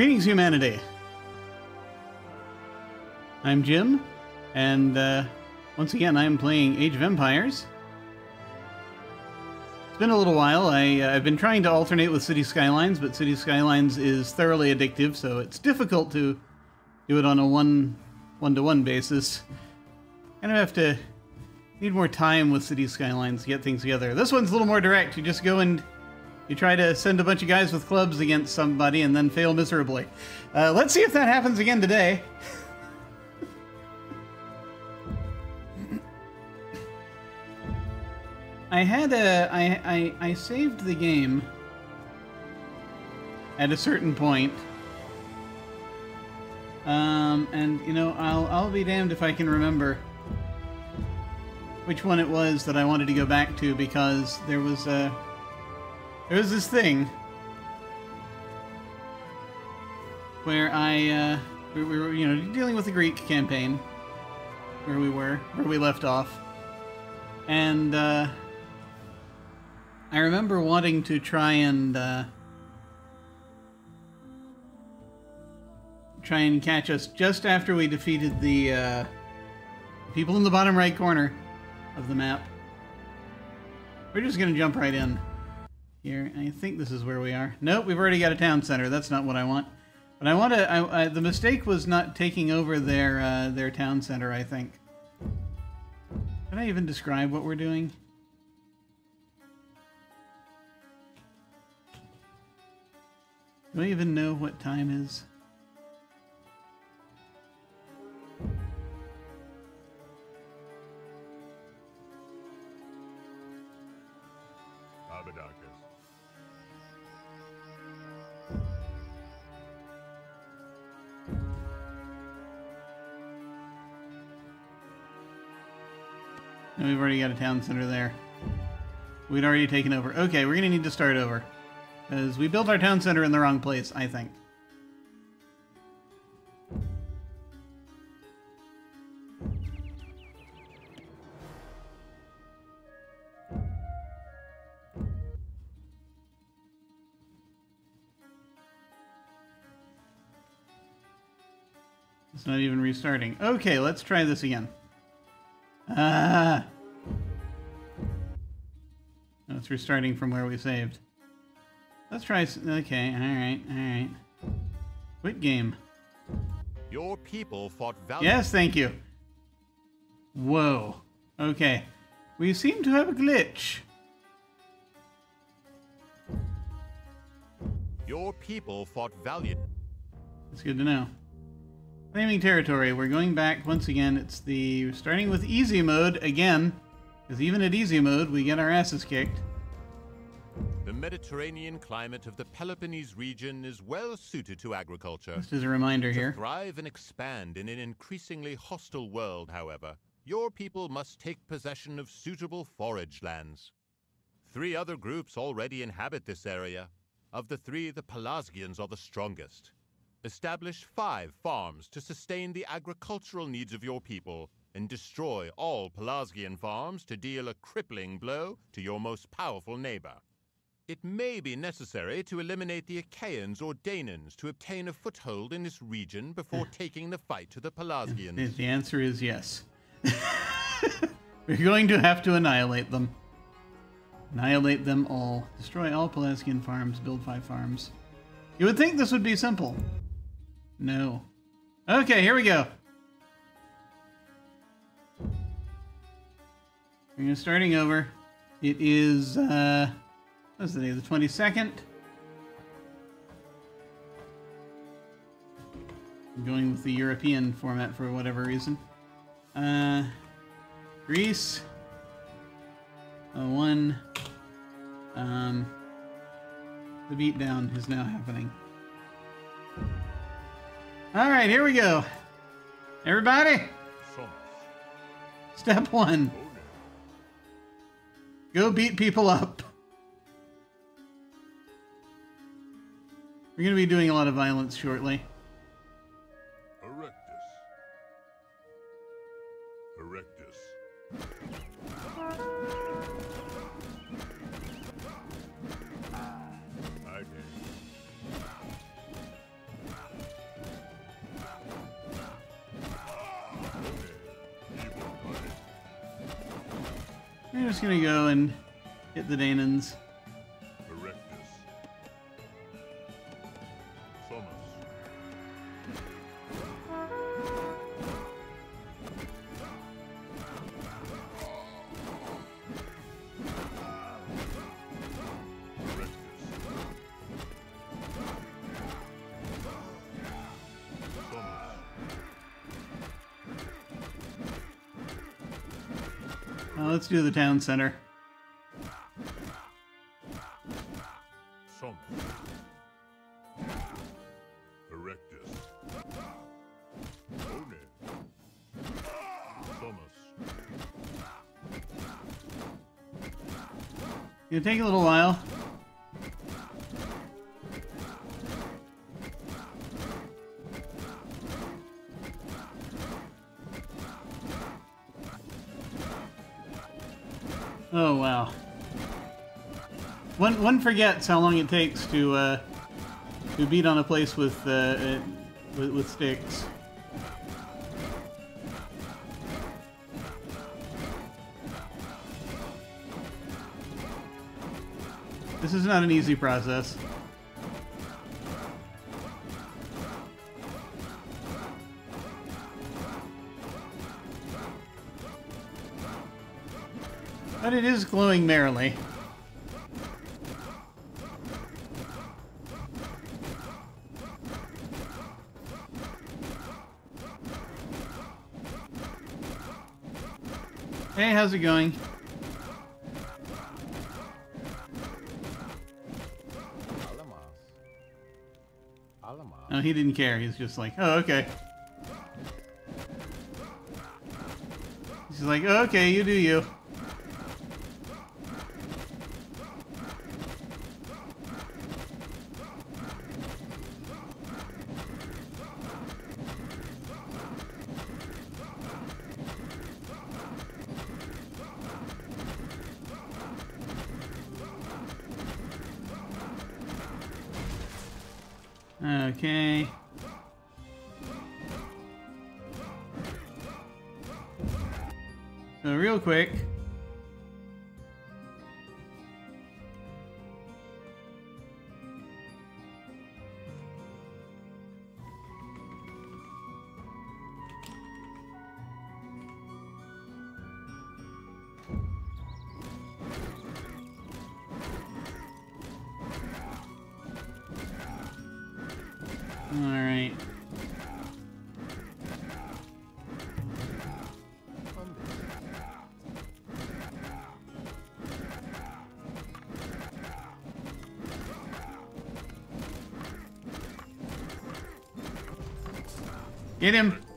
Greetings, humanity. I'm Jim, and uh, once again, I'm playing Age of Empires. It's been a little while. I, uh, I've been trying to alternate with City Skylines, but City Skylines is thoroughly addictive, so it's difficult to do it on a one one to one basis. Kind of have to need more time with City Skylines to get things together. This one's a little more direct. You just go and you try to send a bunch of guys with clubs against somebody and then fail miserably. Uh, let's see if that happens again today. I had a I, I I saved the game at a certain point. Um, and you know, I'll I'll be damned if I can remember which one it was that I wanted to go back to because there was a there was this thing where I, uh, we, we were, you know, dealing with the Greek campaign, where we were, where we left off, and uh, I remember wanting to try and uh, try and catch us just after we defeated the uh, people in the bottom right corner of the map. We're just gonna jump right in here. I think this is where we are. Nope, we've already got a town center. That's not what I want. But I want to. I, I, the mistake was not taking over their uh, their town center. I think. Can I even describe what we're doing? Do I even know what time is? No, we've already got a town center there. We'd already taken over. Okay, we're gonna need to start over. Because we built our town center in the wrong place, I think. It's not even restarting. Okay, let's try this again. Ah! It's restarting from where we saved. Let's try... s- Okay, alright, alright. Quit game. Your people fought valiantly. Yes, thank you. Whoa. Okay. We seem to have a glitch. Your people fought valiant. That's good to know. Claiming territory. We're going back once again. It's the starting with easy mode again, because even at easy mode we get our asses kicked. The Mediterranean climate of the Peloponnese region is well suited to agriculture. Just as a reminder To here. thrive and expand in an increasingly hostile world, however, your people must take possession of suitable forage lands. Three other groups already inhabit this area. Of the three, the Pelasgians are the strongest. Establish five farms to sustain the agricultural needs of your people, and destroy all Pelasgian farms to deal a crippling blow to your most powerful neighbor. It may be necessary to eliminate the Achaeans or Danaans to obtain a foothold in this region before taking the fight to the Pelasgians. the answer is yes. We're going to have to annihilate them. Annihilate them all. Destroy all Pelasgian farms. Build five farms. You would think this would be simple. No. Okay, here we go. We're starting over. It is uh what's the day? The twenty second. I'm going with the European format for whatever reason. Uh, Greece. Uh, one. Um, the beatdown is now happening. All right, here we go. Everybody, step one. Go beat people up. We're going to be doing a lot of violence shortly. Just gonna go and hit the Daemons. Let's do the town center. It'll take a little while. One forgets how long it takes to uh, to beat on a place with uh, uh, with, with sticks. This is not an easy process. But it is glowing merrily. How's it going? No, he didn't care. He's just like, oh, okay. He's like, oh, okay, you do you. All right. Get him.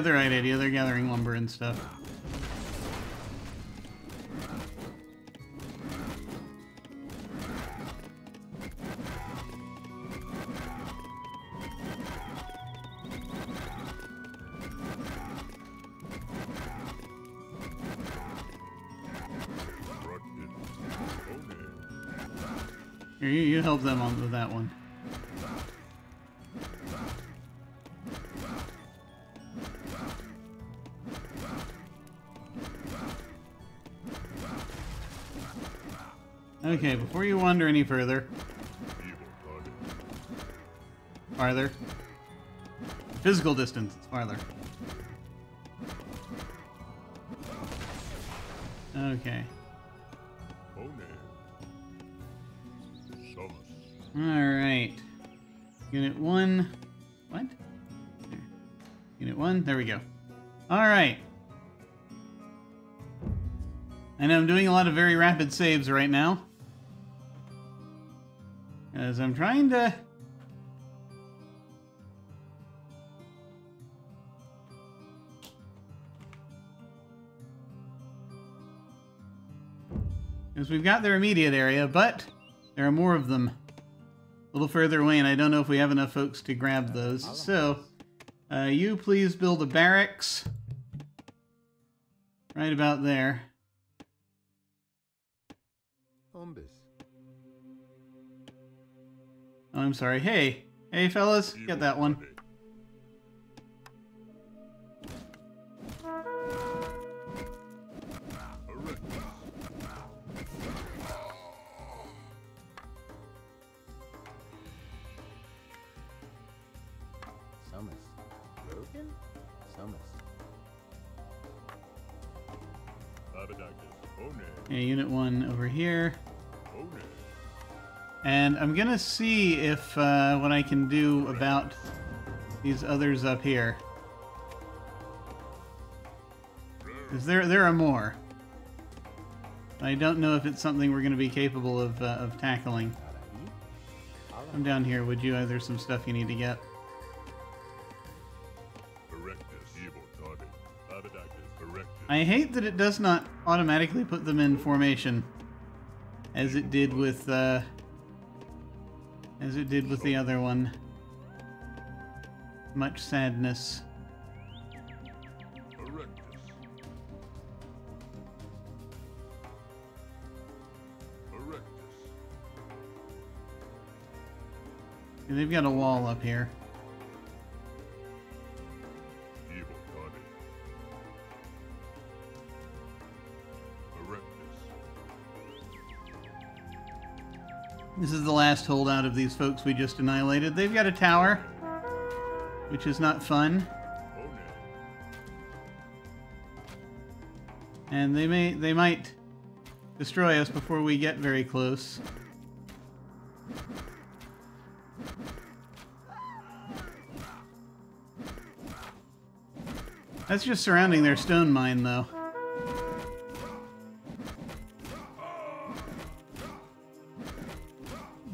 They've right idea. They're gathering lumber and stuff. Wander any further, farther. Physical distance, it's farther. Okay. Alright. Unit 1. What? There. Unit 1. There we go. Alright. I know I'm doing a lot of very rapid saves right now. As I'm trying to. Because we've got their immediate area, but There are more of them. A little further away, and I don't know if we have enough folks to grab those. So, uh, you please build a barracks. Right about there. I'm sorry. Hey. Hey, fellas. Get that one. Summers. Broken? Summers. Okay, unit one over here. And I'm gonna see if uh, what I can do about these others up here. Because there, there are more. I don't know if it's something we're to be capable of, uh, of tackling. Come down here, would you? There's some stuff you need to get. I hate that it does not automatically put them in formation, as it did with, uh, as it did with the other one. Much sadness. They've got a wall up here. This is the last holdout of these folks we just annihilated. They've got a tower, which is not fun. And they may they might destroy us before we get very close. That's just surrounding their stone mine, though.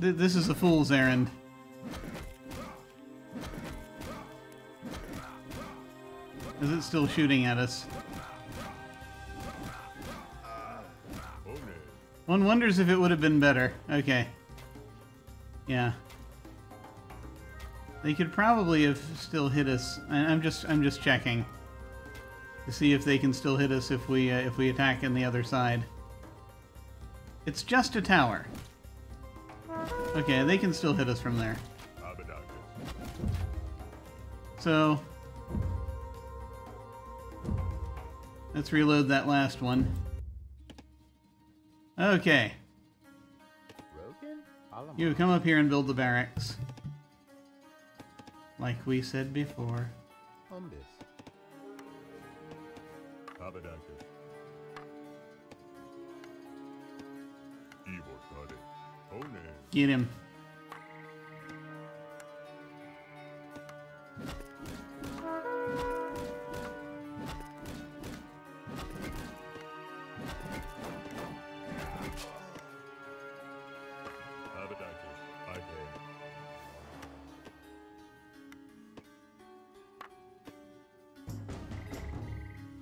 Th- this is a fool's errand. Is it still shooting at us? One wonders if it would have been better. Okay. Yeah. They could probably have still hit us. I'm just I'm just checking to see if they can still hit us if we uh, if we attack on the other side. It's just a tower. Okay, they can still hit us from there. So let's reload that last one. Okay? You come up here and build the barracks. Like we said before. Umbis. Get him.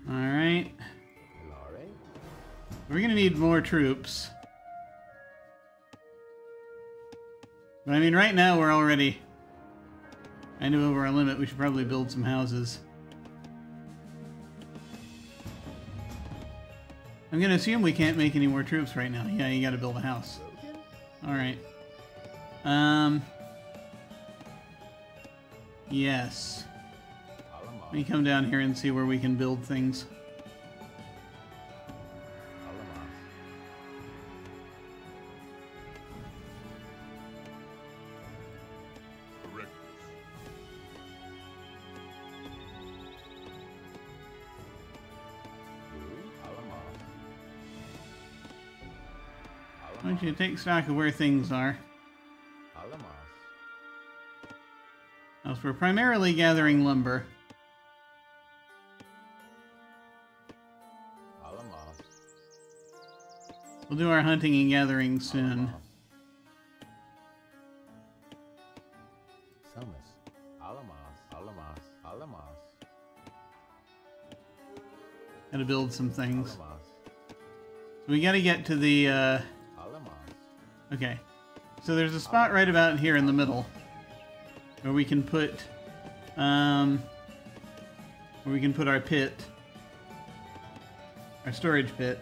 Alright. We're gonna need more troops. I mean, right now we're already kind of over our limit. We should probably build some houses. I'm gonna assume we can't make any more troops right now. Yeah, you gotta build a house. Alright. Um. Yes. Let me come down here and see where we can build things. You take stock of where things are? Else we're primarily gathering lumber. We'll do our hunting and gathering soon. Gotta build some things. Alamos. We gotta get to the, uh... Okay. So there's a spot right about here in the middle where we can put, um, where we can put our pit, our storage pit.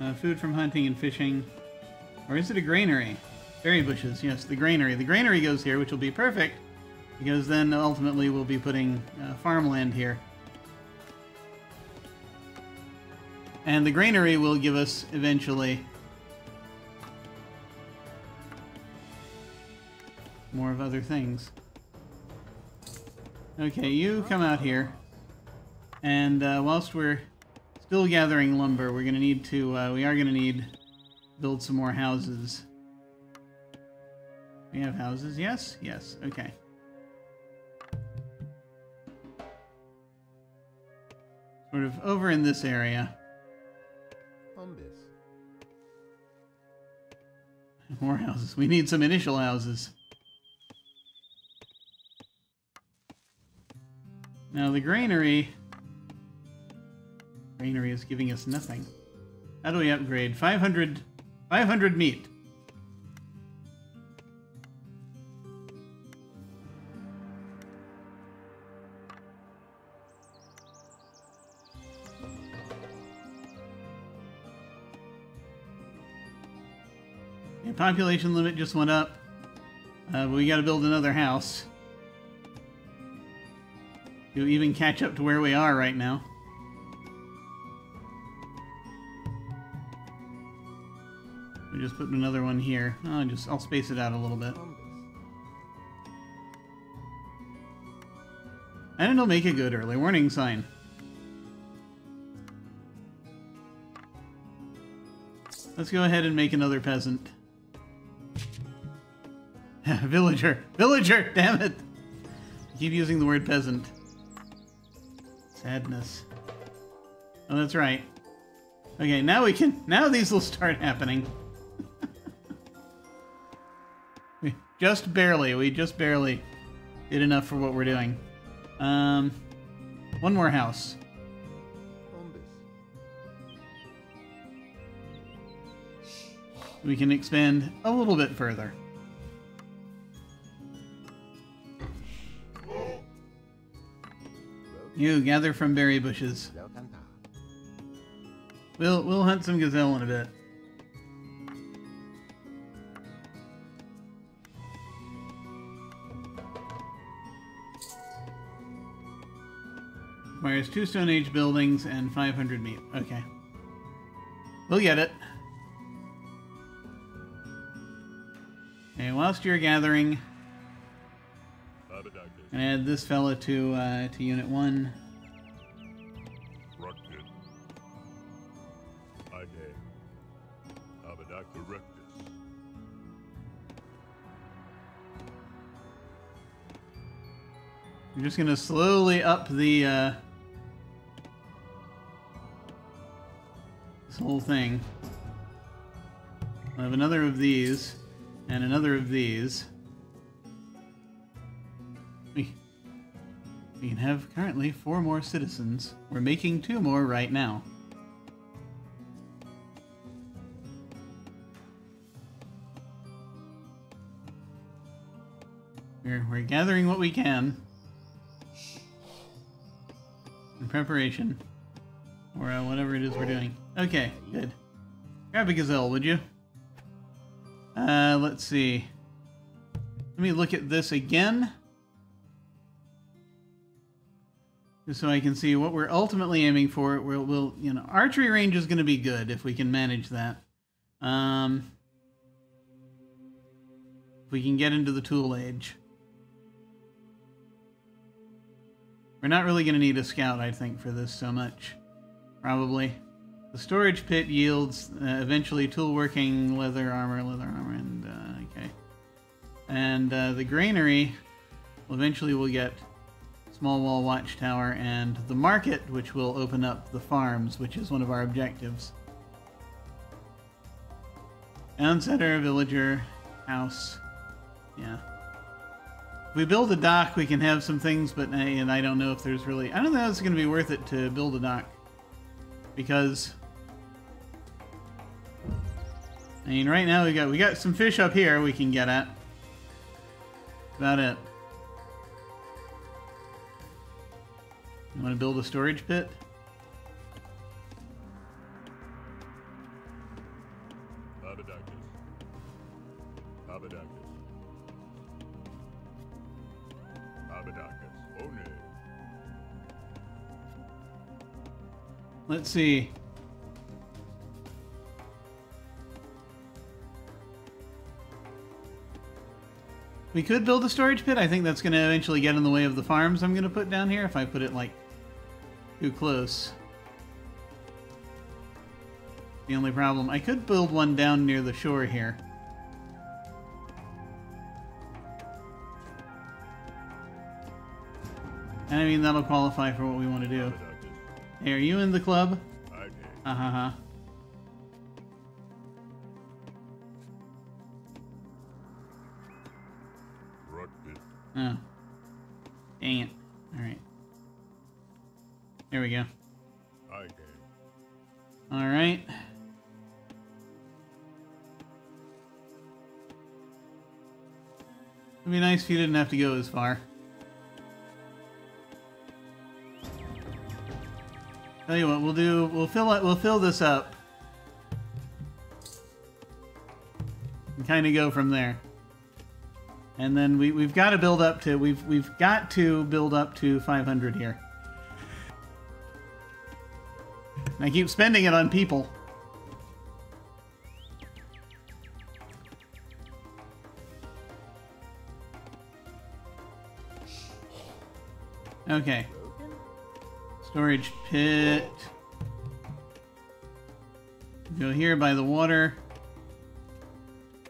Uh, food from hunting and fishing. Or is it a granary? Berry bushes, yes, the granary. The granary goes here, which will be perfect, because then ultimately we'll be putting uh, farmland here. And the granary will give us eventually more of other things. Okay, you come out here. And uh, whilst we're still gathering lumber, we're going to need to, uh, we are going to need build some more houses. We have houses, yes? Yes, okay. Sort of over in this area. More houses. We need some initial houses. Now the granary... Granary is giving us nothing. How do we upgrade? 500... 500 meat. Population limit just went up. Uh, we gotta build another house. To even catch up to where we are right now. We just put another one here. I'll just I'll space it out a little bit. And it'll make a good early warning sign. Let's go ahead and make another peasant. Villager! Villager! Damn it! I keep using the word peasant. Sadness. Oh, that's right. Okay, now we can. Now these will start happening. We- just barely. We just barely did enough for what we're doing. Um, one more house. We can expand a little bit further. You gather from berry bushes. We'll we'll hunt some gazelle in a bit. Requires two Stone Age buildings and 500 meat. Okay. We'll get it. Okay, whilst you're gathering, and add this fella to uh, to Unit One. Ruckton. Ide. Abadaka Rectus. I'm just gonna slowly up the uh, this whole thing. I have another of these, and another of these. We can have currently four more citizens. We're making two more right now. We're, we're gathering what we can in preparation or uh, whatever it is we're doing. Okay, good. Grab a gazelle, would you? Uh, let's see. Let me look at this again. So I can see what we're ultimately aiming for. We'll, we'll you know, archery range is going to be good if we can manage that. Um, if we can get into the tool age. We're not really going to need a scout, I think, for this so much. Probably. The storage pit yields uh, eventually tool working, leather armor, leather armor, and uh, okay. And uh, the granary, eventually we'll get small wall watchtower and the market, which will open up the farms, which is one of our objectives. Town center, villager, house, yeah. If we build a dock, we can have some things, but uh, and I don't know if there's really. I don't know if it's going to be worth it to build a dock because I mean, right now we got we got some fish up here we can get at. About it. Want to build a storage pit? Let's see. We could build a storage pit. I think that's going to eventually get in the way of the farms I'm going to put down here if I put it, like, too close. The only problem... I could build one down near the shore here. And I mean, that'll qualify for what we want to do. Hey, are you in the club? Uh-huh. Oh. Dang it. Alright. There we go. Aye. Alright. It'd be nice if you didn't have to go as far. Tell you what, we'll do. We'll fill it. We'll fill this up. And kind of go from there. And then we we've got to build up to we've we've got to build up to 500 here. I keep spending it on people. Okay. Storage pit. Go here by the water.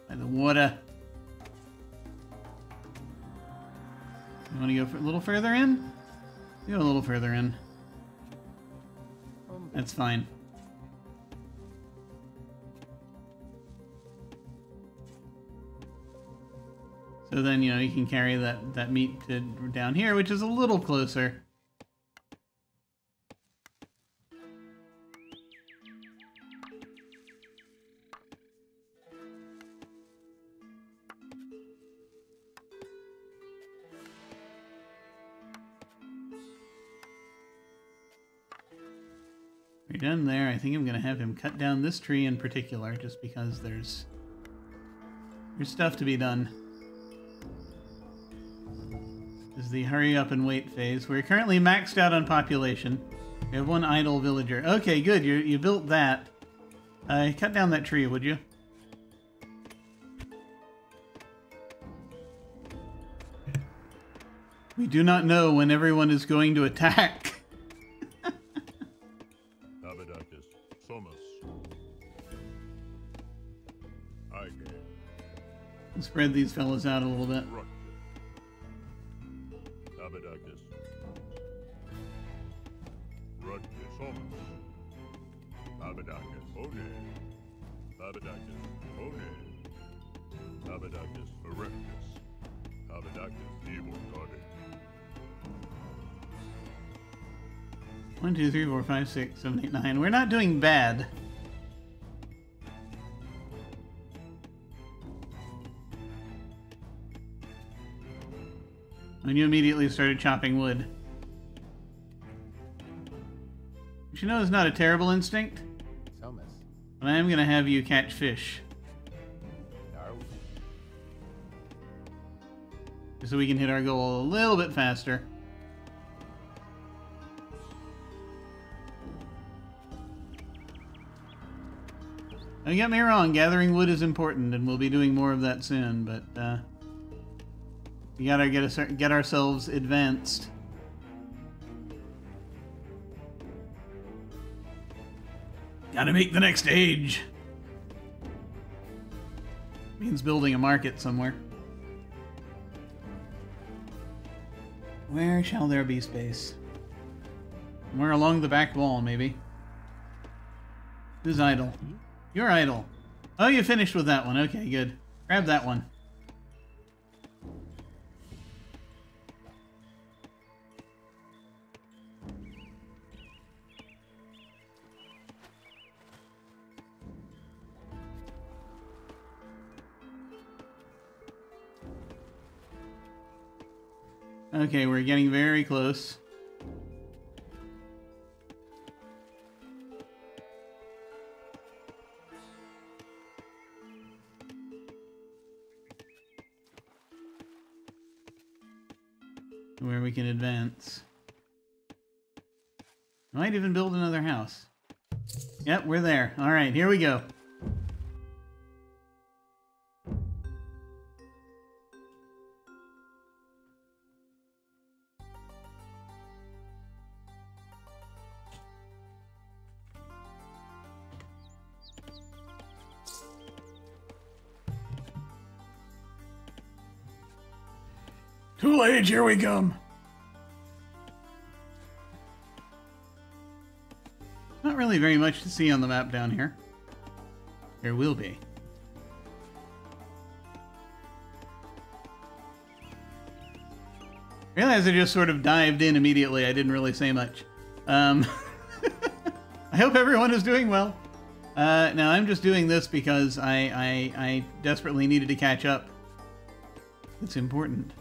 By the water. You want to go a little further in? Go a little further in. That's fine. So then, you know, you can carry that, that meat to down here, which is a little closer. There. I think I'm gonna have him cut down this tree in particular, just because there's there's stuff to be done. This is the hurry up and wait phase. We're currently maxed out on population. We have one idle villager. Okay, good. You you built that. Uh, cut down that tree, would you? We do not know when everyone is going to attack. Spread these fellas out a little bit. One, two, three, four, five, six, seven, eight, nine. We're not doing bad. When you immediately started chopping wood. Which you know is not a terrible instinct, but I am going to have you catch fish. So we can hit our goal a little bit faster. Don't get me wrong, gathering wood is important, and we'll be doing more of that soon, but, uh... We gotta get, a, get ourselves advanced. Gotta make the next age. Means building a market somewhere. Where shall there be space? Somewhere along the back wall, maybe. Who's idle? You're idle. Oh, you finished with that one. Okay, good. Grab that one. Okay, we're getting very close. Where we can advance. Might even build another house. Yep, we're there. All right, here we go. Too here we come. Not really very much to see on the map down here. There will be. Realize I just sort of dived in immediately. I didn't really say much. Um, I hope everyone is doing well. Uh, now I'm just doing this because I, I I desperately needed to catch up. It's important.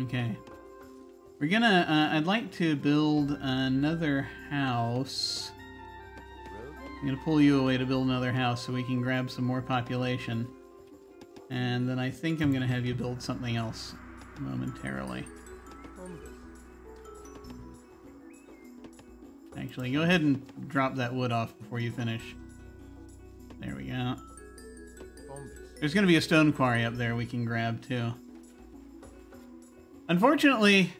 Okay. We're gonna, uh, I'd like to build another house. I'm gonna pull you away to build another house so we can grab some more population. And then I think I'm gonna have you build something else momentarily. Actually, go ahead and drop that wood off before you finish. There we go. There's gonna be a stone quarry up there we can grab too. Unfortunately,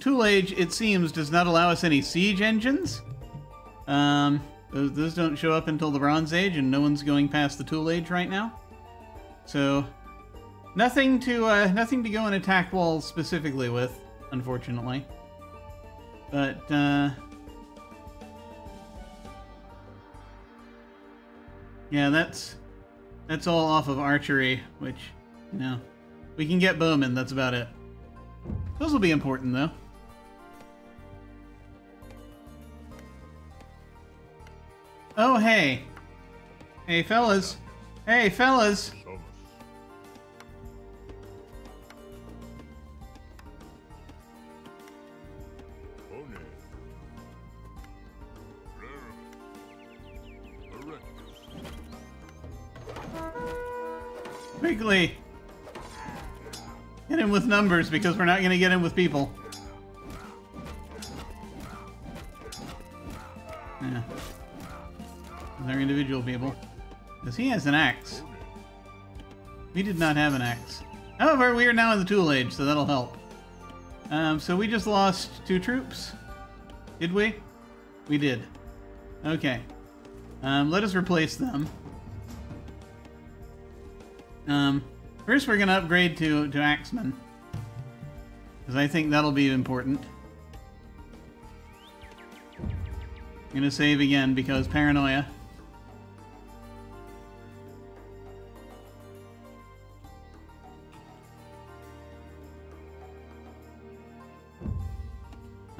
Tool Age, it seems, does not allow us any siege engines. Um, those, those don't show up until the Bronze Age, and no one's going past the Tool Age right now. So, nothing to uh, nothing to go and attack walls specifically with, unfortunately. But uh, yeah, that's that's all off of archery, which you know we can get bowmen. That's about it. Those will be important, though. Oh, hey. Hey, fellas. Hey, fellas. Quickly. Get him with numbers because we're not going to get him with people. Yeah. They're individual people. Because he has an axe. We did not have an axe. However, we are now in the tool age, so that'll help. Um, so we just lost two troops. Did we? We did. Okay. Um, let us replace them. Um, First, we're going to upgrade to, to Axeman. Because I think that'll be important. I'm going to save again because paranoia.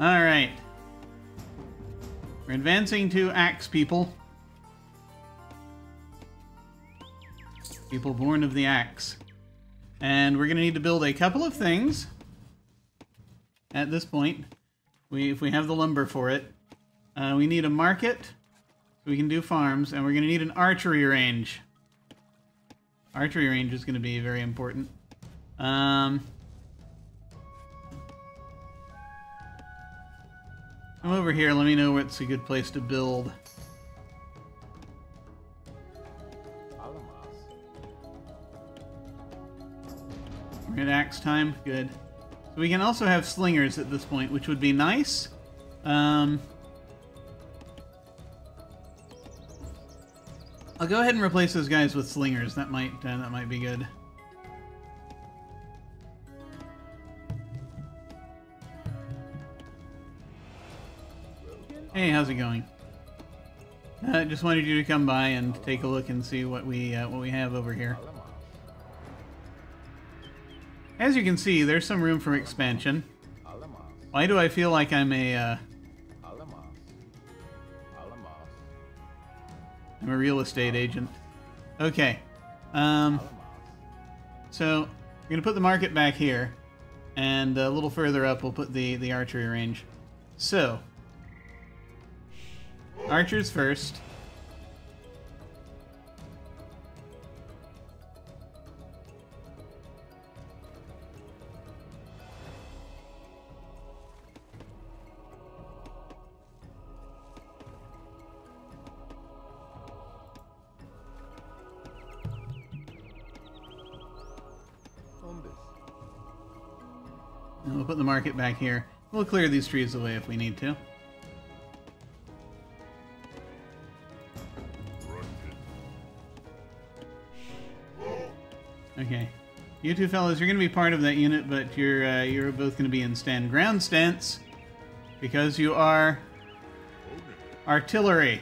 Alright. We're advancing to Axe people. People born of the Axe. And we're going to need to build a couple of things at this point. We, if we have the lumber for it. Uh, we need a market, so we can do farms, and we're going to need an archery range. Archery range is going to be very important. Um, come over here, let me know what's a good place to build. We're at axe time. Good. So we can also have slingers at this point, which would be nice. Um, I'll go ahead and replace those guys with slingers. That might uh, that might be good. Hey, how's it going? I uh, just wanted you to come by and take a look and see what we uh, what we have over here. As you can see, there's some room for expansion. Why do I feel like I'm a, uh... I'm a real estate agent. Okay. Um, so we're gonna put the market back here, and a little further up we'll put the the archery range. So archers first. We'll put the market back here. We'll clear these trees away if we need to. Okay. You two fellas, you're going to be part of that unit, but you're uh, you're both going to be in stand ground stance because you are artillery.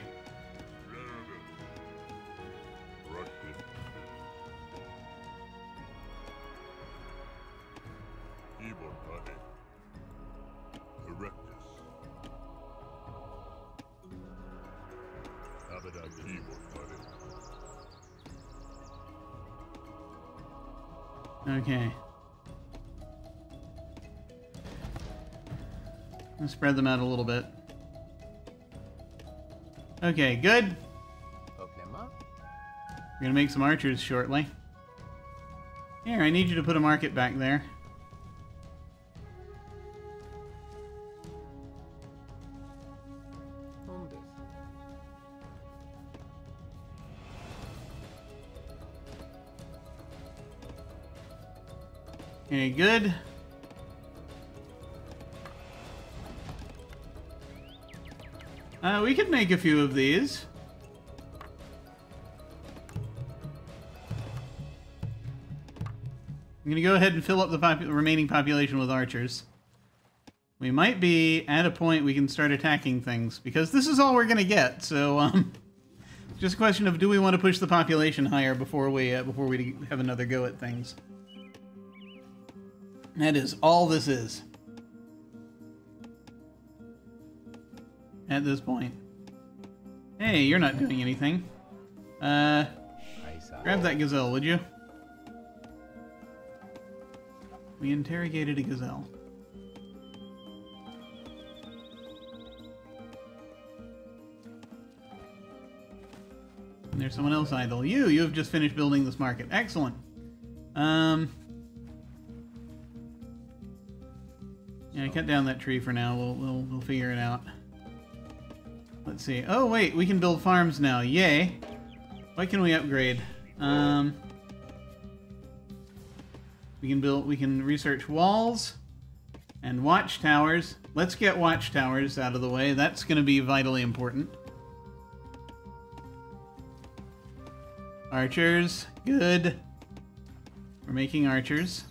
Spread them out a little bit. Okay, good. We're gonna make some archers shortly. Here, I need you to put a market back there. Okay, good. Uh, we could make a few of these. I'm gonna go ahead and fill up the popu- remaining population with archers. We might be at a point we can start attacking things because this is all we're gonna get. So, um, just a question of do we want to push the population higher before we uh, before we have another go at things. That is all this is. At this point. Hey, you're not doing anything. Uh, grab that gazelle, would you? We interrogated a gazelle. And there's someone else idle. You, you have just finished building this market. Excellent. Um, Yeah, cut down that tree for now. We'll we'll we'll figure it out. Let's see. Oh wait, we can build farms now. Yay! What can we upgrade? Um, we can build. We can research walls and watchtowers. Let's get watchtowers out of the way. That's going to be vitally important. Archers, good. We're making archers.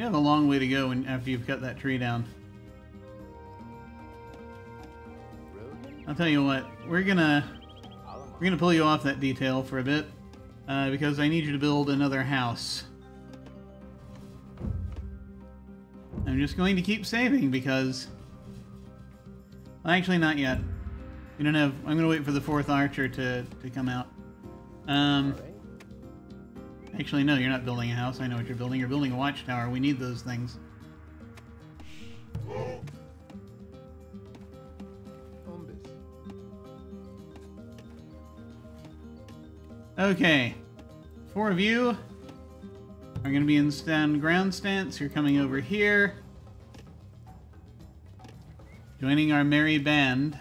You have a long way to go when, after you've cut that tree down. I'll tell you what, we're gonna we're gonna pull you off that detail for a bit, uh, because I need you to build another house. I'm just going to keep saving because, well, actually not yet. We don't have. I'm gonna wait for the fourth archer to to come out. Um. Actually no, you're not building a house. I know what you're building. You're building a watchtower. We need those things. Okay. Four of you are going to be in stand ground stance. You're coming over here. Joining our merry band.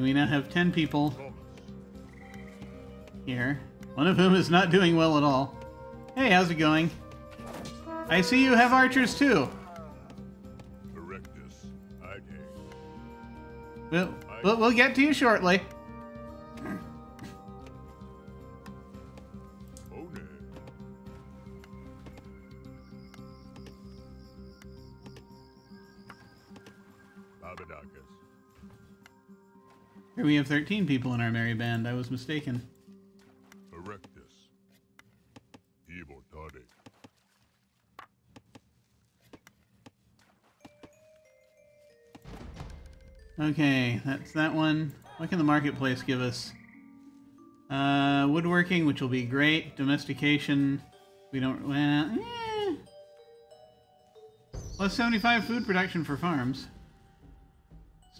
And we now have 10 people here. One of whom is not doing well at all. Hey, how's it going? I see you have archers too. We'll, we'll, we'll get to you shortly. We have 13 people in our merry band. I was mistaken. Erectus. Evil Okay, that's that one. What can the marketplace give us? Uh, woodworking, which will be great. Domestication, we don't. Well, eh. Plus 75 food production for farms.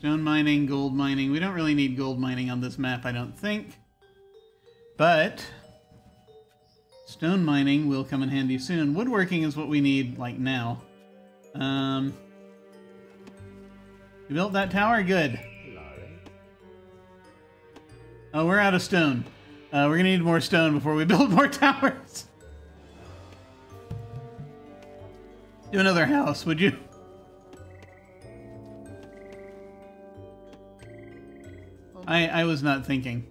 Stone mining, gold mining. We don't really need gold mining on this map, I don't think. But stone mining will come in handy soon. Woodworking is what we need, like now. Um, you built that tower? Good. Oh, we're out of stone. Uh, we're gonna need more stone before we build more towers. Do another house, would you? I I was not thinking.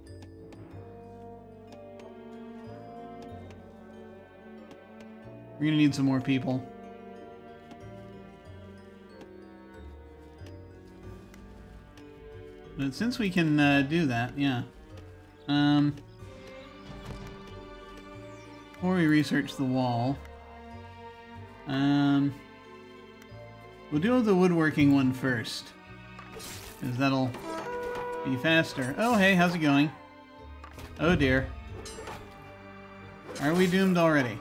We're gonna need some more people. But since we can uh, do that, yeah. Um, before we research the wall, um, we'll do the woodworking one first, because that'll be faster. Oh, hey, how's it going? Oh dear. Are we doomed already?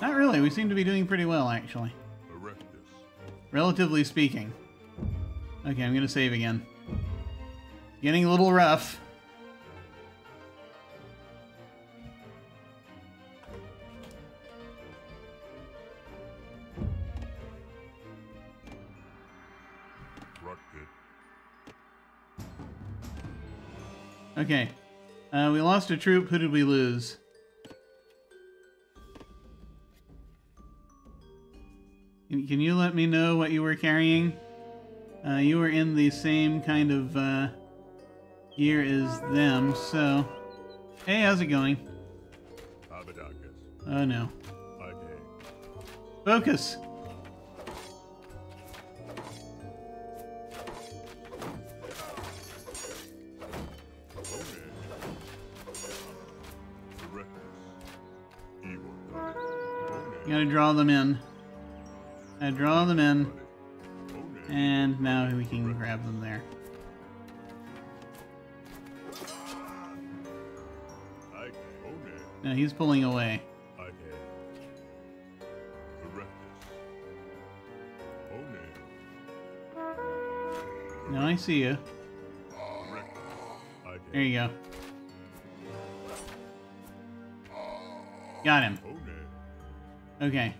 Not really. We seem to be doing pretty well, actually. Relatively speaking. Okay, I'm gonna save again. Getting a little rough. Okay. Uh, we lost a troop. Who did we lose? Can, can you let me know what you were carrying? Uh, you were in the same kind of uh, gear as them, so... Hey, how's it going? Oh no. Focus! You gotta draw them in. I draw them in, and now we can grab them there. Now he's pulling away. Now I see you. There you go. Got him. Okay.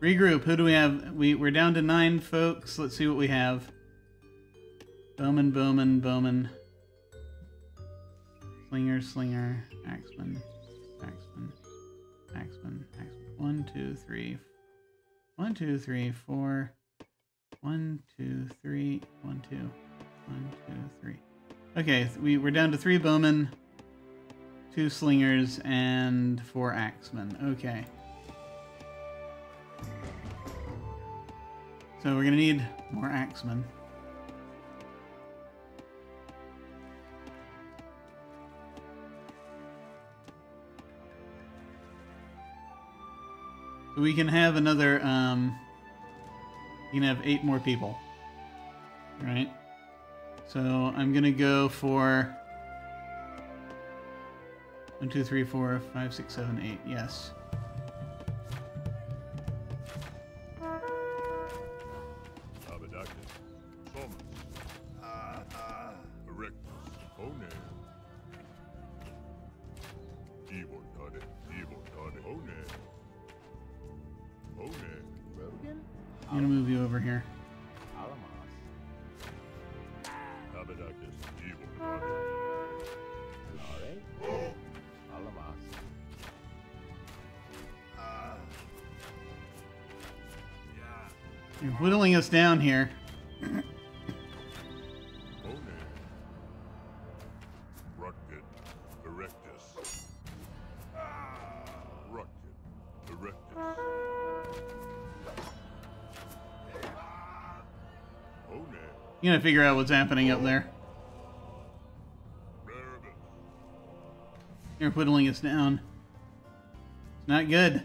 Regroup. Who do we have? We we're down to nine folks. Let's see what we have. Bowman, Bowman, Bowman. Slinger, Slinger, Axeman, Axeman, Axeman, Axeman. One, two, three. One, two, three, four. One, two, three. One, two. One, two, three. Okay, we we're down to three Bowman, two Slingers, and four Axemen. Okay. So we're gonna need more axemen. So we can have another, um, you can have eight more people. Right? So I'm gonna go for one, two, three, four, five, six, seven, eight. Yes. Abadakis. Somus. Erectus. One. Evil You're whittling us down here. You gotta figure out what's happening up there. You're whittling us down. It's not good.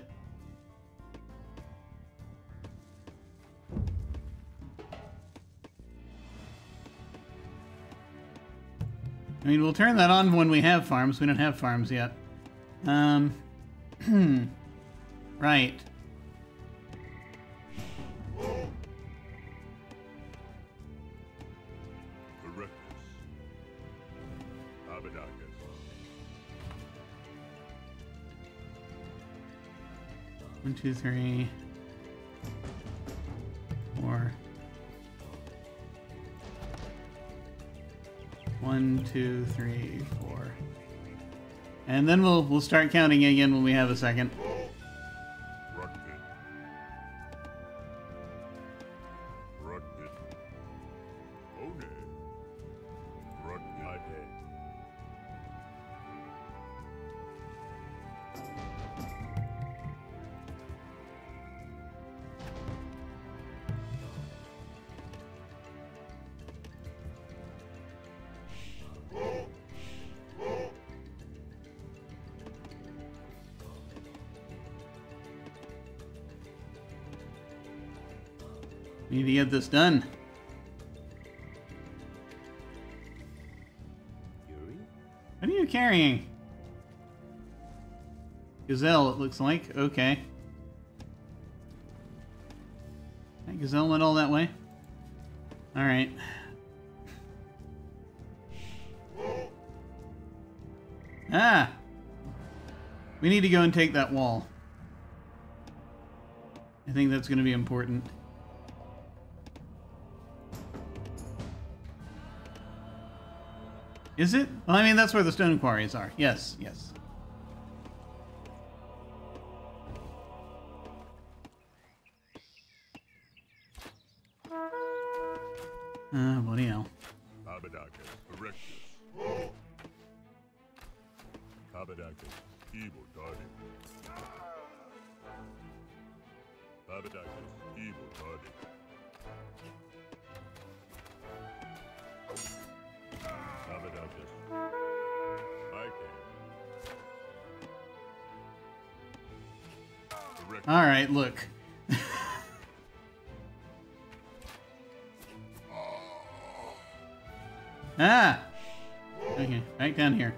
I mean, we'll turn that on when we have farms. We don't have farms yet. Um, right. One, two, three, two, three, four. And then we'll we'll start counting again when we have a second. This done. What are you carrying? Gazelle, it looks like. Okay. That gazelle went all that way? Alright. Ah! We need to go and take that wall. I think that's going to be important. Is it? Well, I mean, that's where the stone quarries are. Yes, yes. Ah, bloody hell. Evil. Abadacus. Evil Tardy. Abadacus. I can. Alright, look. ah! Okay, right down here.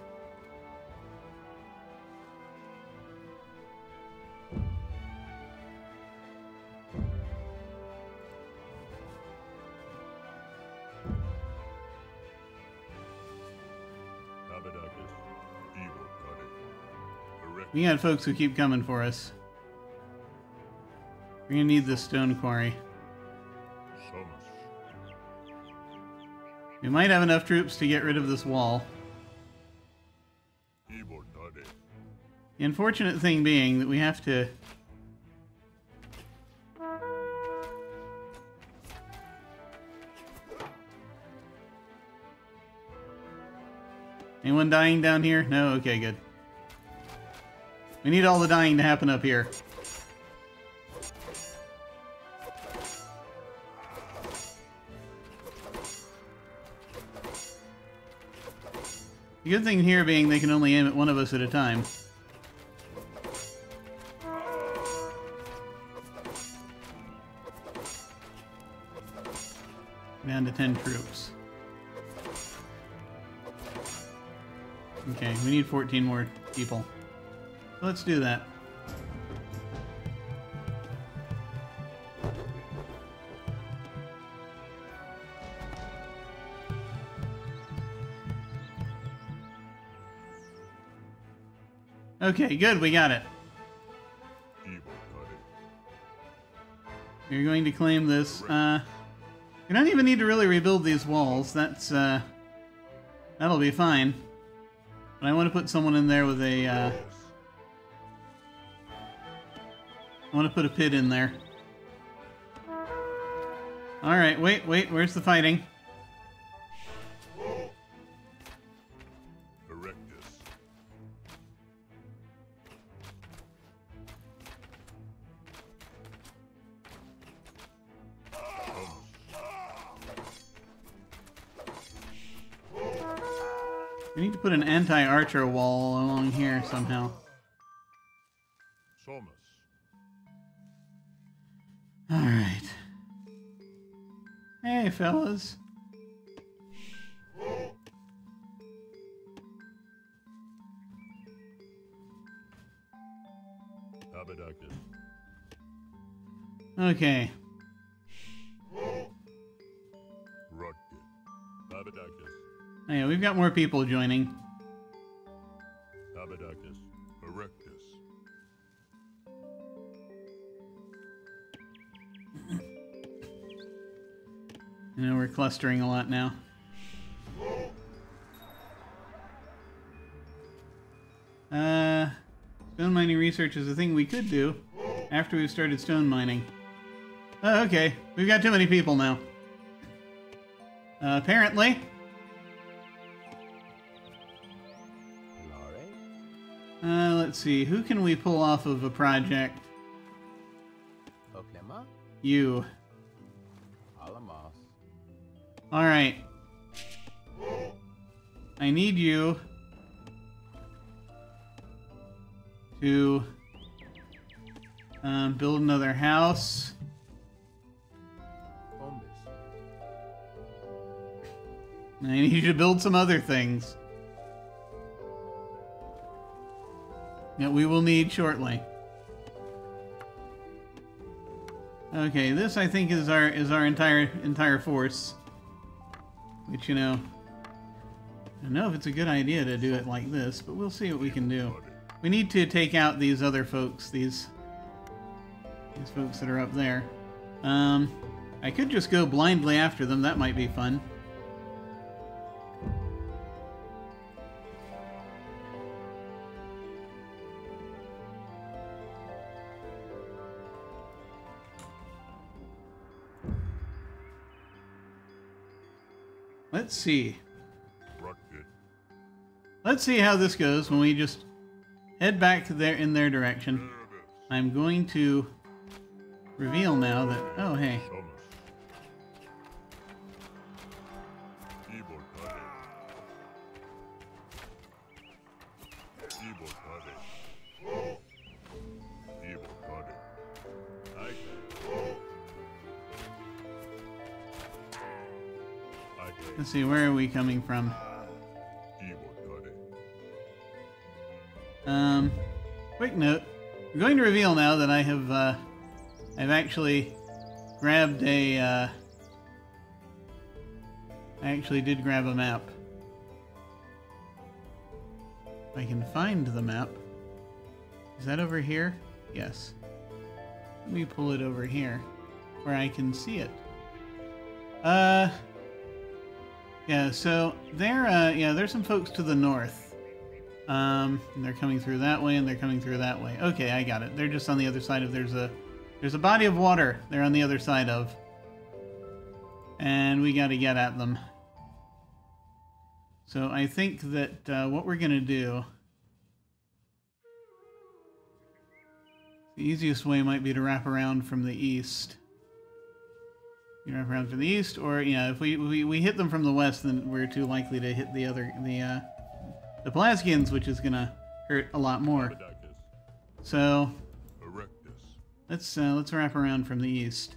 We got folks who keep coming for us. We're gonna need this stone quarry. We might have enough troops to get rid of this wall. The unfortunate thing being that we have to... Anyone dying down here? No? Okay, good. We need all the dying to happen up here. The good thing here being they can only aim at one of us at a time. Down to 10 troops. Okay, we need 14 more people. Let's do that. Okay, good, we got it. You're going to claim this. Uh, you don't even need to really rebuild these walls. That's, uh, that'll be fine. But I want to put someone in there with a, uh, I want to put a pit in there. Alright, wait, wait, where's the fighting? We need to put an anti-archer wall along here somehow. Fellas. Okay. Yeah, we've got more people joining. Clustering a lot now. Uh, stone mining research is a thing we could do after we've started stone mining. Oh, okay. We've got too many people now. Uh, apparently. Uh, let's see. Who can we pull off of a project? You. Alright. I need you to um, build another house. I need you to build some other things that we will need shortly. Okay, this I think is our is our entire entire force. Which you know, I don't know if it's a good idea to do it like this, but we'll see what we can do. We need to take out these other folks, these these folks that are up there. Um, I could just go blindly after them. That might be fun. Let's see. Let's see how this goes when we just head back to their in their direction. I'm going to reveal now that oh hey, see where are we coming from? Um, quick note. I'm going to reveal now that I have, uh, I've actually grabbed a, uh, I actually did grab a map. If I can find the map. Is that over here? Yes. Let me pull it over here where I can see it. Uh, yeah, so there, uh, yeah, there's some folks to the north. Um, they're coming through that way, and they're coming through that way. Okay, I got it. They're just on the other side of there's a there's a body of water. They're on the other side of, and we got to get at them. So I think that uh, what we're gonna do, the easiest way might be to wrap around from the east. You wrap around from the east, or you know, if we, we we hit them from the west, then we're too likely to hit the other the uh, the Pelasgians, which is gonna hurt a lot more. So let's uh, let's wrap around from the east.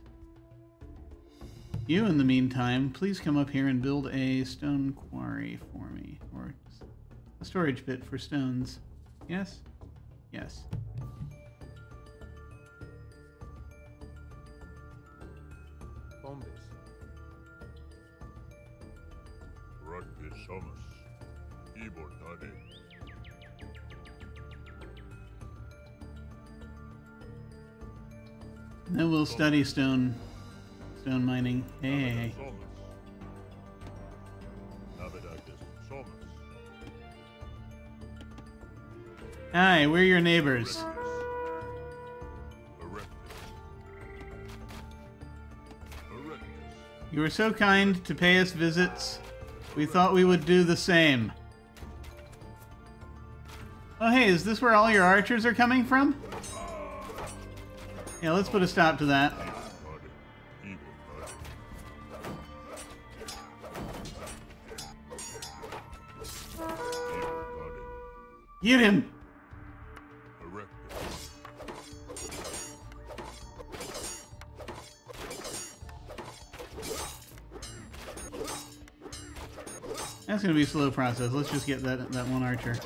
You, in the meantime, please come up here and build a stone quarry for me, or a storage pit for stones. Yes, yes. Then we'll study stone stone mining. Hey, hey, hey. Hi, we're your neighbors. You were so kind to pay us visits. We thought we would do the same. Oh, hey, is this where all your archers are coming from? Yeah, let's put a stop to that. Get him! That's gonna be a slow process. Let's just get that that one archer.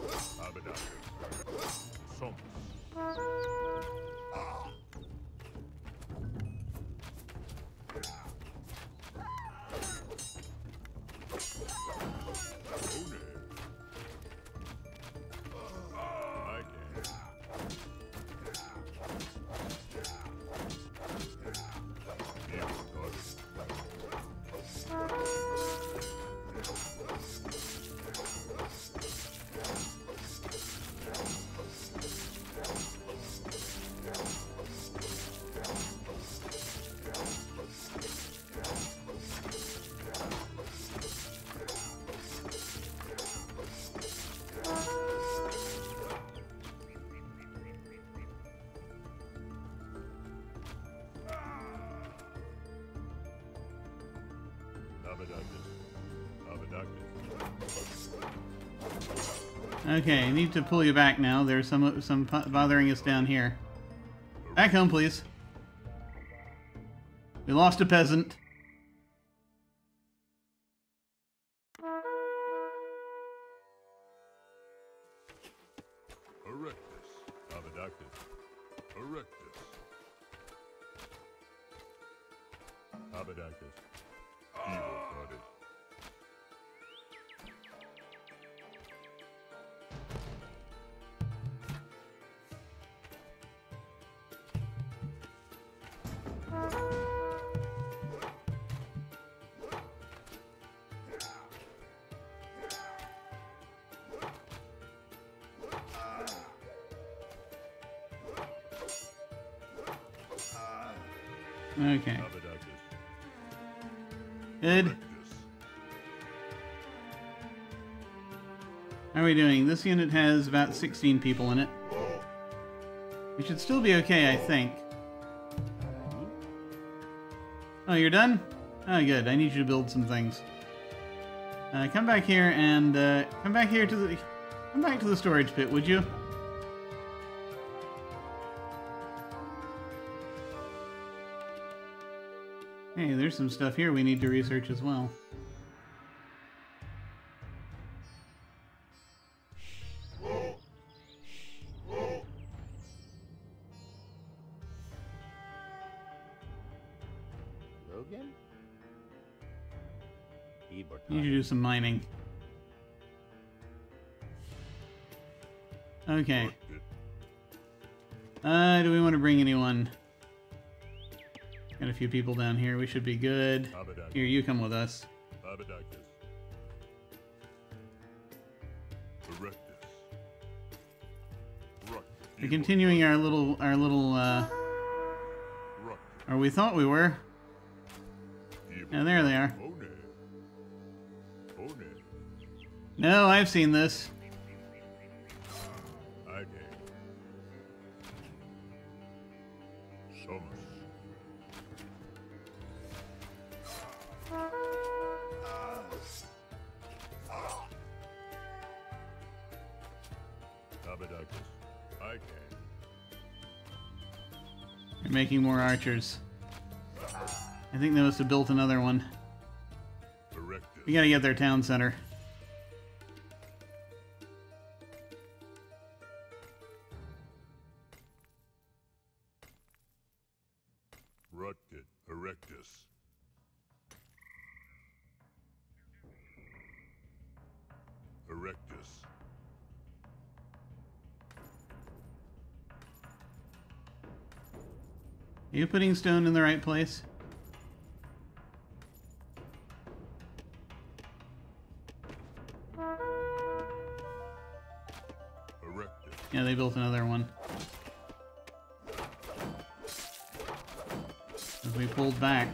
To pull you back now. There's some some bothering us down here. Back home, please. We lost a peasant. This unit has about 16 people in it. We should still be okay, I think. Oh, you're done? Oh, good. I need you to build some things. Uh, come back here and uh, come back here to the come back to the storage pit, would you? Hey, there's some stuff here we need to research as well. Do some mining. Okay. Uh, do we want to bring anyone? Got a few people down here. We should be good. Here, you come with us. We're continuing our little, our little, uh, or we thought we were. Yeah, there they are. No, I've seen this. You're making more archers. I think they must have built another one. We gotta get their town center. Putting stone in the right place? Yeah, they built another one. As we pulled back.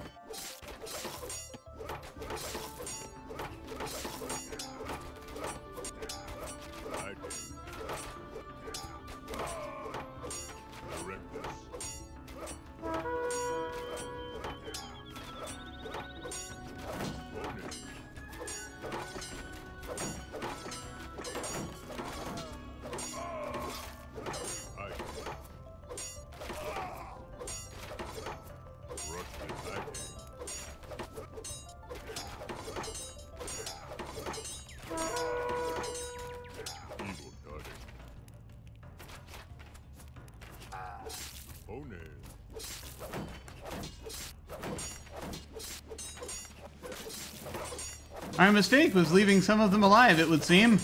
Our mistake was leaving some of them alive, it would seem.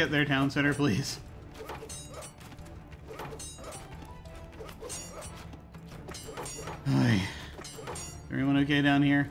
Get their town center, please? Everyone okay down here?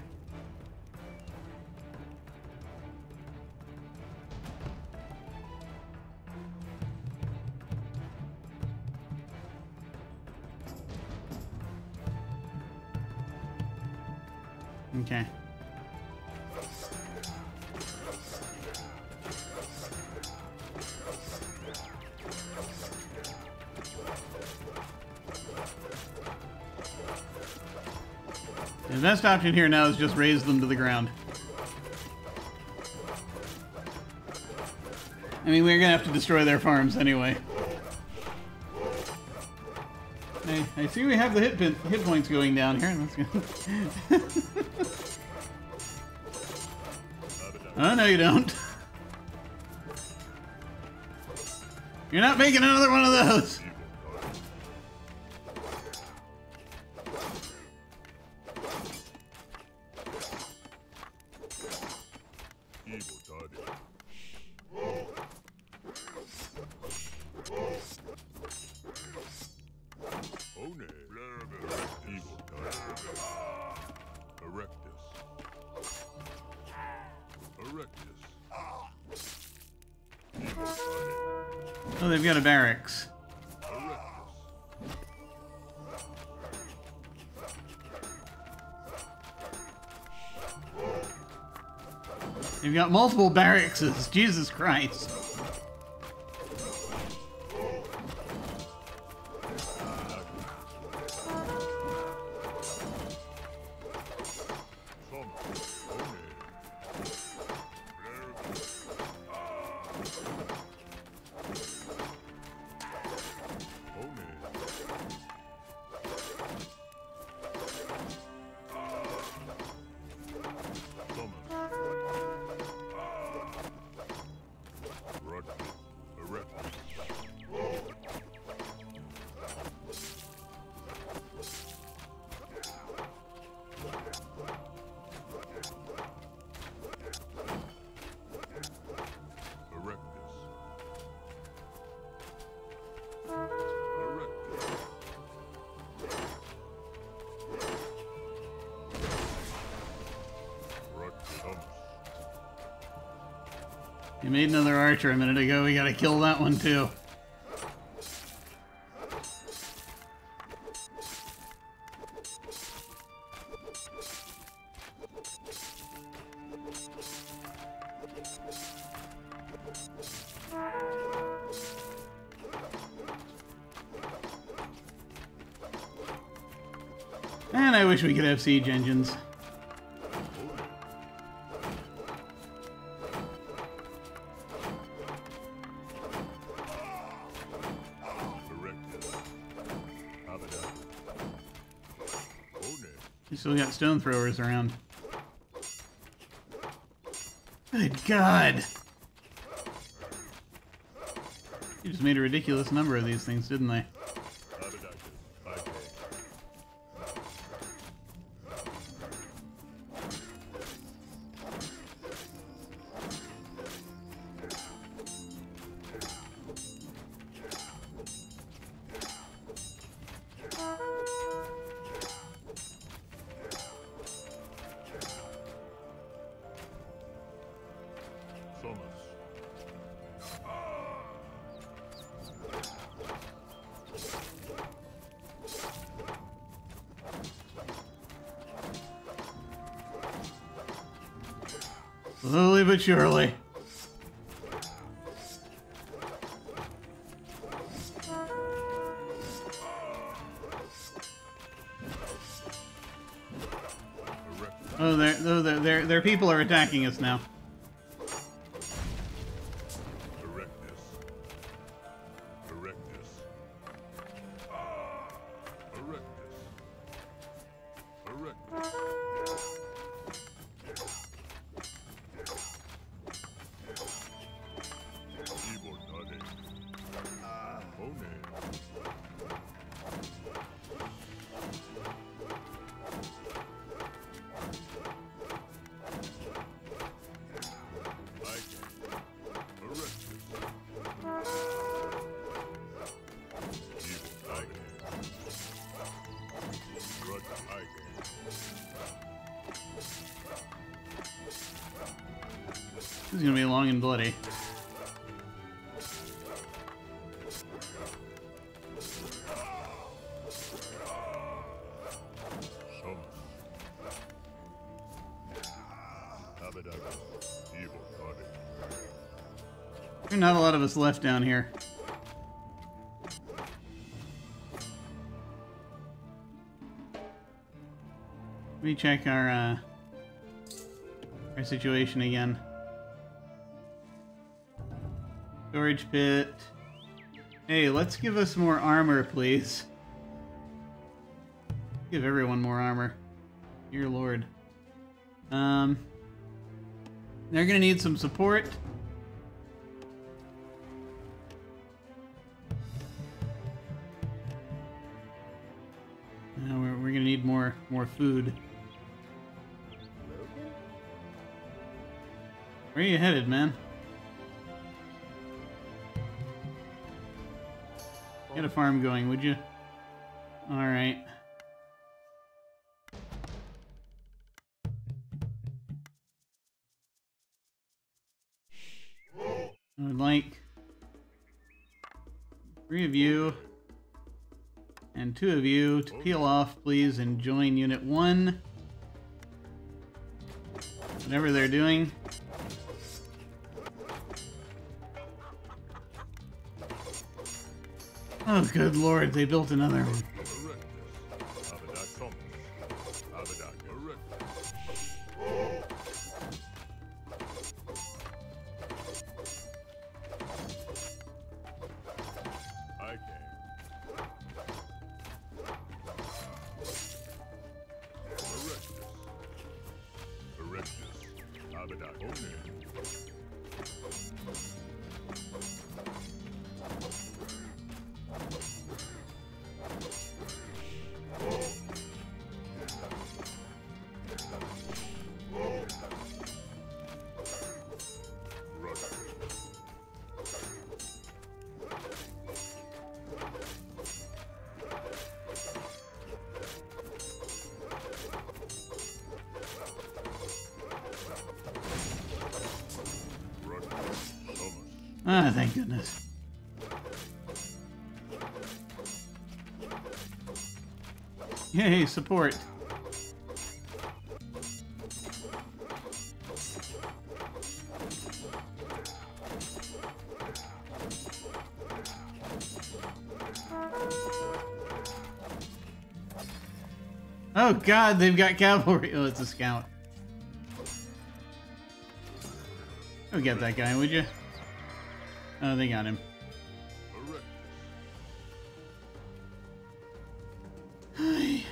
Option here now is just raze them to the ground. I mean, we're gonna have to destroy their farms anyway. I, I see we have the hit, pin, hit points going down here. That's good. oh, no, you don't. You're not making another one of those. They've got multiple barracks. Jesus Christ. You made another archer a minute ago. We gotta kill that one too. And I wish we could have siege engines. Stone throwers around. Good God! You just made a ridiculous number of these things, didn't they? Attacking us now. Erectus. Erectus. Erectus. Erectus. Is gonna be long and bloody. Not a lot of us left down here. Let me check our uh, our situation again. Storage pit. Hey, let's give us more armor, please. Give everyone more armor. Dear lord. Um, they're gonna need some support. Uh, we're, we're gonna need more more food. Where are you headed, man? Get a farm going, would you? Alright. I would like three of you and two of you to peel off, please, and join Unit 1. Whatever they're doing. Oh, good lord, they built another one. Ah, thank goodness. Yay, support. Oh god, they've got cavalry. Oh, it's a scout. Go get that guy, would you? Oh, they got him.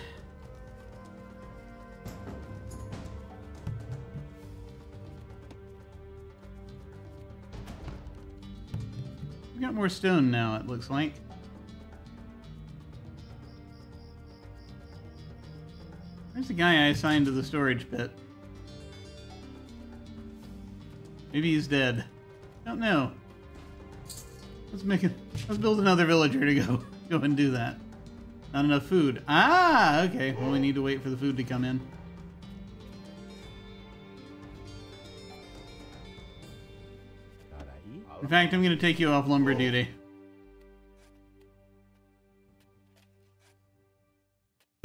We got more stone now, it looks like. Where's the guy I assigned to the storage pit? Maybe he's dead. Don't know. Let's make it. Let's build another villager to go go and do that. Not enough food. Ah, okay. Well, we need to wait for the food to come in. In fact, I'm going to take you off lumber duty.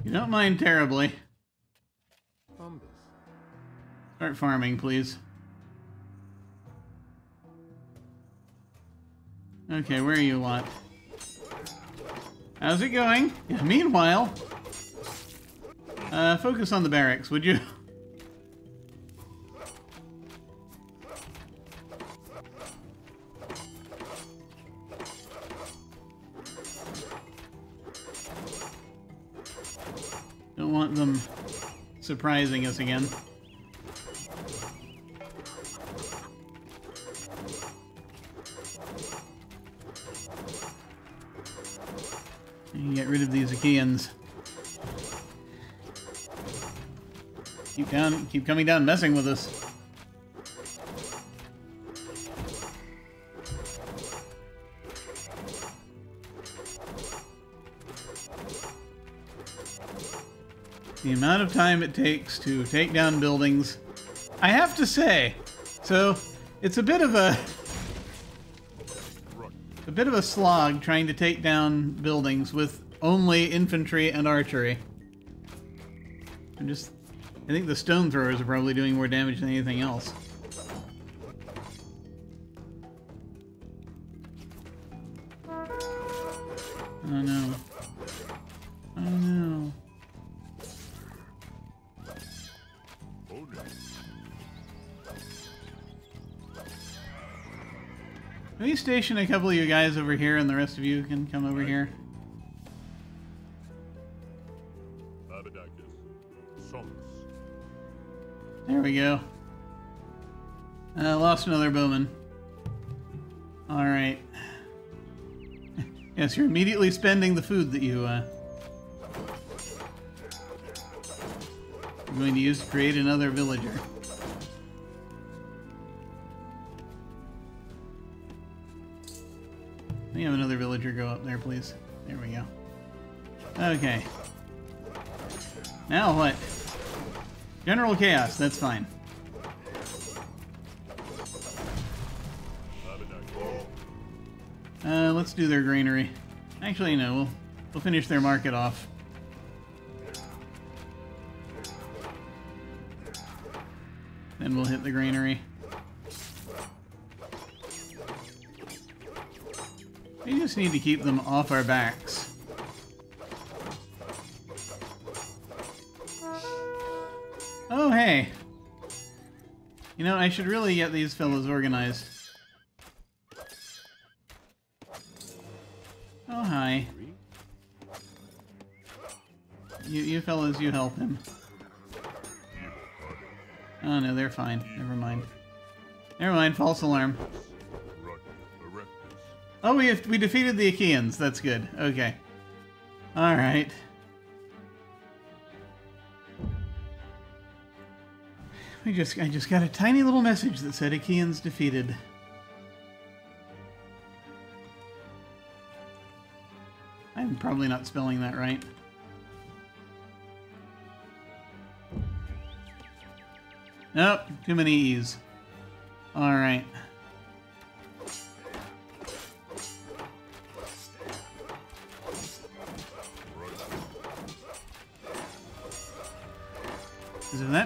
You don't mind terribly. Start farming, please. Okay, where are you, Lot? How's it going? Yeah, meanwhile, uh, focus on the barracks, would you? Don't want them surprising us again. Down, keep coming down, messing with us. The amount of time it takes to take down buildings, I have to say. So, it's a bit of a a bit of a slog trying to take down buildings with only infantry and archery. I'm just I think the stone throwers are probably doing more damage than anything else. Oh no. Oh no. Let me station a couple of you guys over here and the rest of you can come over here? There we go. Uh, lost another bowman. Alright. yes, you're immediately spending the food that you, uh... You're going to use to create another villager. Me have another villager go up there, please. There we go. Okay. Now what? General chaos, that's fine. Uh, let's do their granary. Actually, no, we'll, we'll finish their market off. Then we'll hit the granary. We just need to keep them off our backs. Oh, hey. You know, I should really get these fellows organized. Oh, hi. You, you fellas, you help him. Oh, no, they're fine. Never mind. Never mind, false alarm. Oh, we, have, we defeated the Achaeans. That's good. Okay. Alright. We just I just got a tiny little message that said Achaeans defeated. I'm probably not spelling that right. Nope, too many E's. Alright.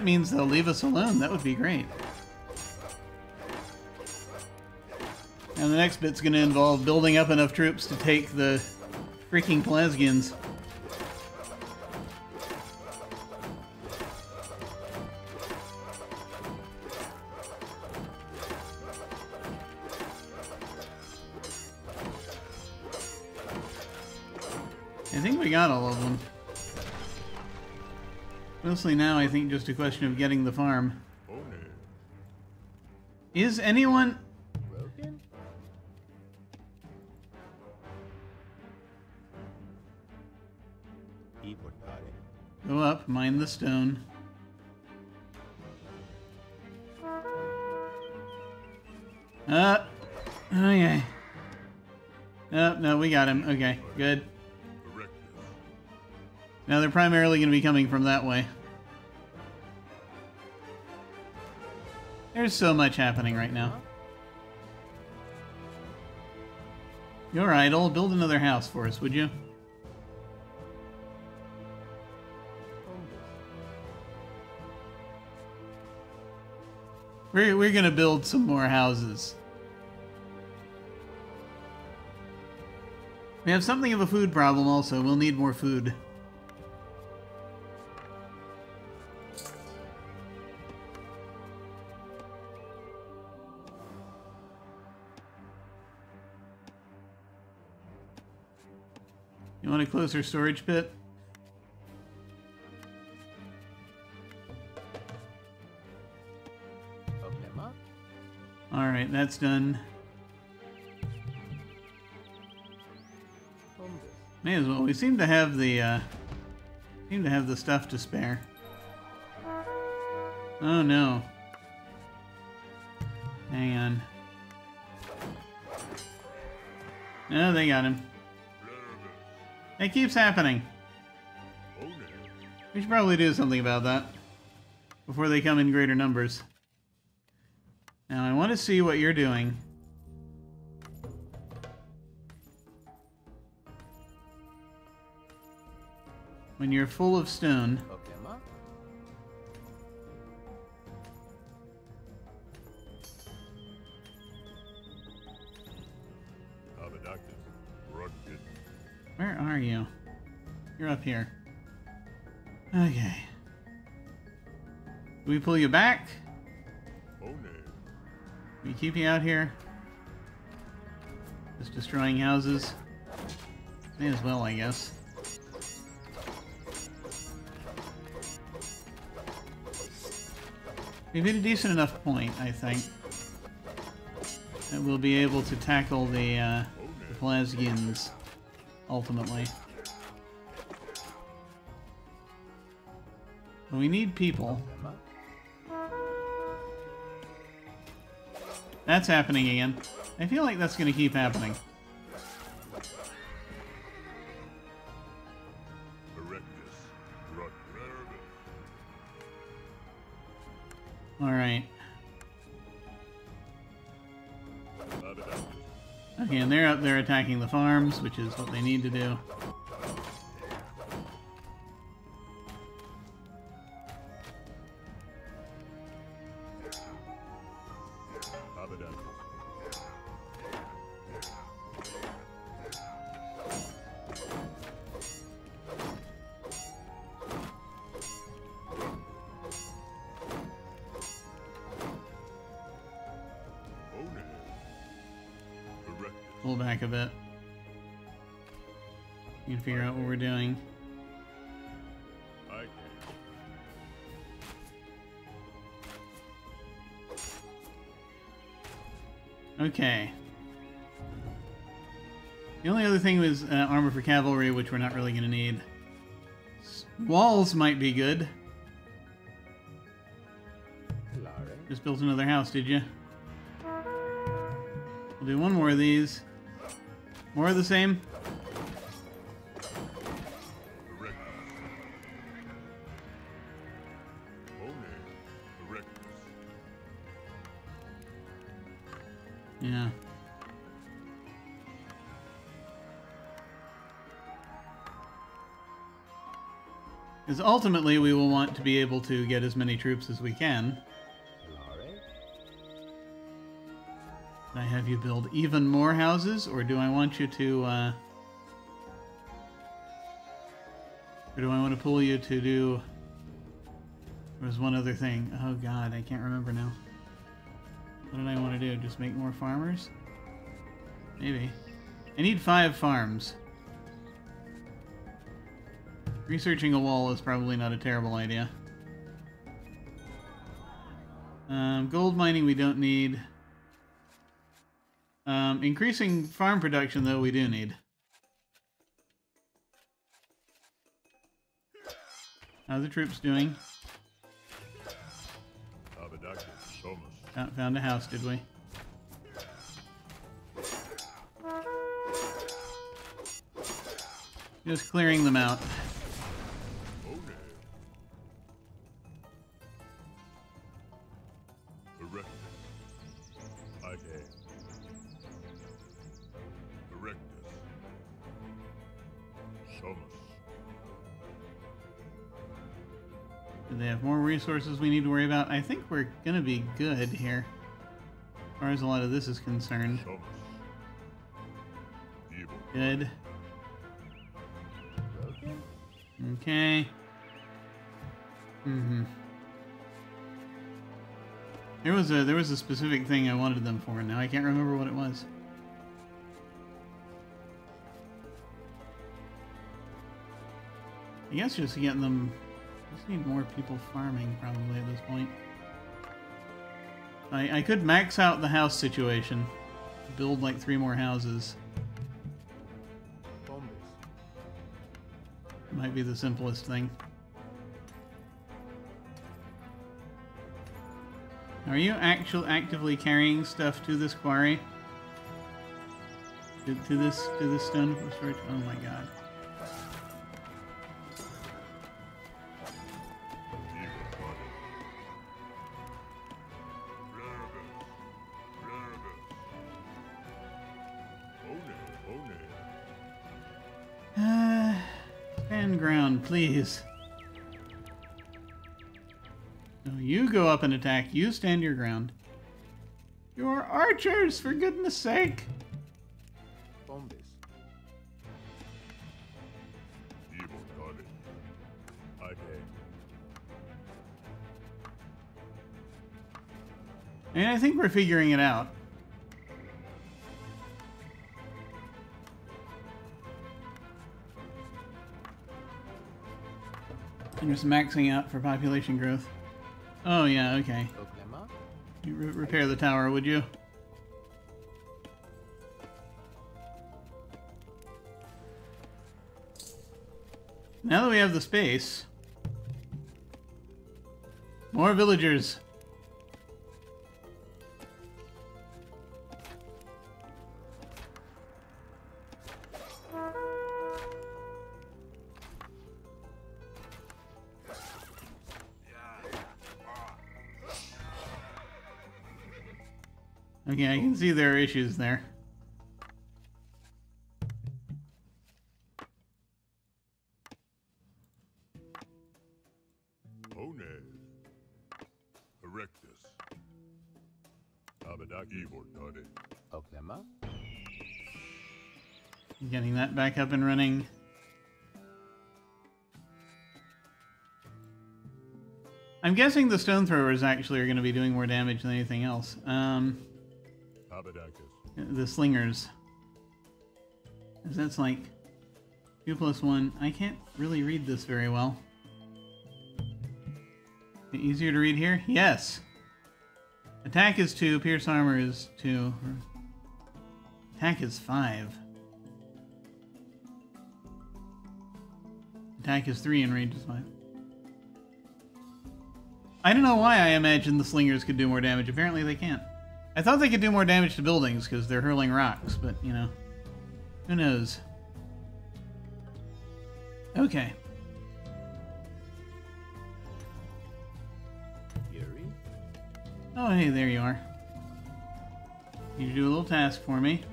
Means they'll leave us alone, that would be great. And the next bit's going to involve building up enough troops to take the freaking Pelasgians. Mostly now, I think just a question of getting the farm. Is anyone... Go up, mine the stone. Uh, okay. Oh, no, we got him. Okay, good. Now they're primarily going to be coming from that way. There's so much happening right now. You're idle. Build another house for us, would you? We're, we're to build some more houses. We have something of a food problem also. We'll need more food. to close our storage pit. All right, that's done. May as well. We seem to have the uh, seem to have the stuff to spare. Oh no. Hang on. No, oh, they got him. It keeps happening. We should probably do something about that before they come in greater numbers. Now, I want to see what you're doing. When you're full of stone, we pull you back? Oni. We keep you out here? Just destroying houses? May as well, I guess. We've hit a decent enough point, I think. That we'll be able to tackle the, uh, the Pelasgians, ultimately. But we need people. That's happening again. I feel like that's going to keep happening. Alright. Okay, and they're up there attacking the farms, which is what they need to do. Might be good. Just built another house, did you? We'll do one more of these. More of the same? Ultimately we will want to be able to get as many troops as we can. I have you build even more houses, or do I want you to, uh... Or do I want to pull you to do... There was one other thing. Oh god, I can't remember now. What did I want to do? Just make more farmers? Maybe. I need five farms. Researching a wall is probably not a terrible idea. Um, gold mining we don't need. Um, increasing farm production, though, we do need. How are the troops doing? Found, found a house, did we? Just clearing them out. Resources we need to worry about? I think we're gonna be good here. As far as a lot of this is concerned. Good. Okay. Mm-hmm. There was a there was a specific thing I wanted them for, and now I can't remember what it was. I guess just getting them. Just need more people farming probably at this point. I, I could max out the house situation. Build like three more houses. Might be the simplest thing. Are you actually actively carrying stuff to this quarry? To, to this to this stone? Oh my god. Please. No, you go up and attack. You stand your ground. You're archers, for goodness sake. Bombes. Evil done it. I. And I think we're figuring it out. I'm just maxing out for population growth. Oh yeah, okay. You re- repair the tower, would you? Now that we have the space, more villagers. Okay, you can see there are issues there. One. Erectus. Abadak. Evil done it. Getting that back up and running. I'm guessing the stone throwers actually are going to be doing more damage than anything else. Um, The slingers. that's like 2 plus 1. I can't really read this very well. Easier to read here? Yes. Attack is 2, pierce armor is 2. Attack is 5. Attack is 3 and range is 5. I don't know why I imagined the slingers could do more damage. Apparently they can't. I thought they could do more damage to buildings because they're hurling rocks, but you know, who knows? Okay. Fury. Oh, hey, there you are. You do a little task for me.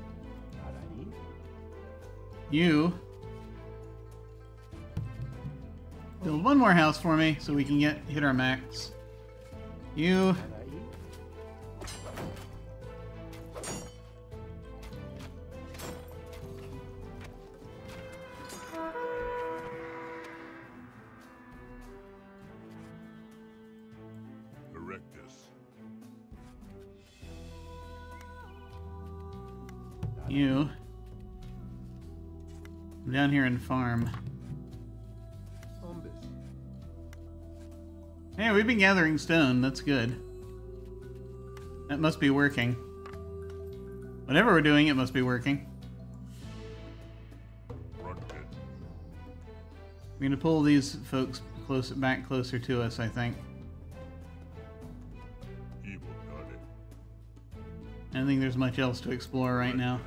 You build one more house for me so we can get hit our max. You down here and farm. Hey, we've been gathering stone. That's good. That must be working. Whatever we're doing, it must be working. We're gonna pull these folks close back closer to us, I think. I don't think there's much else to explore right now.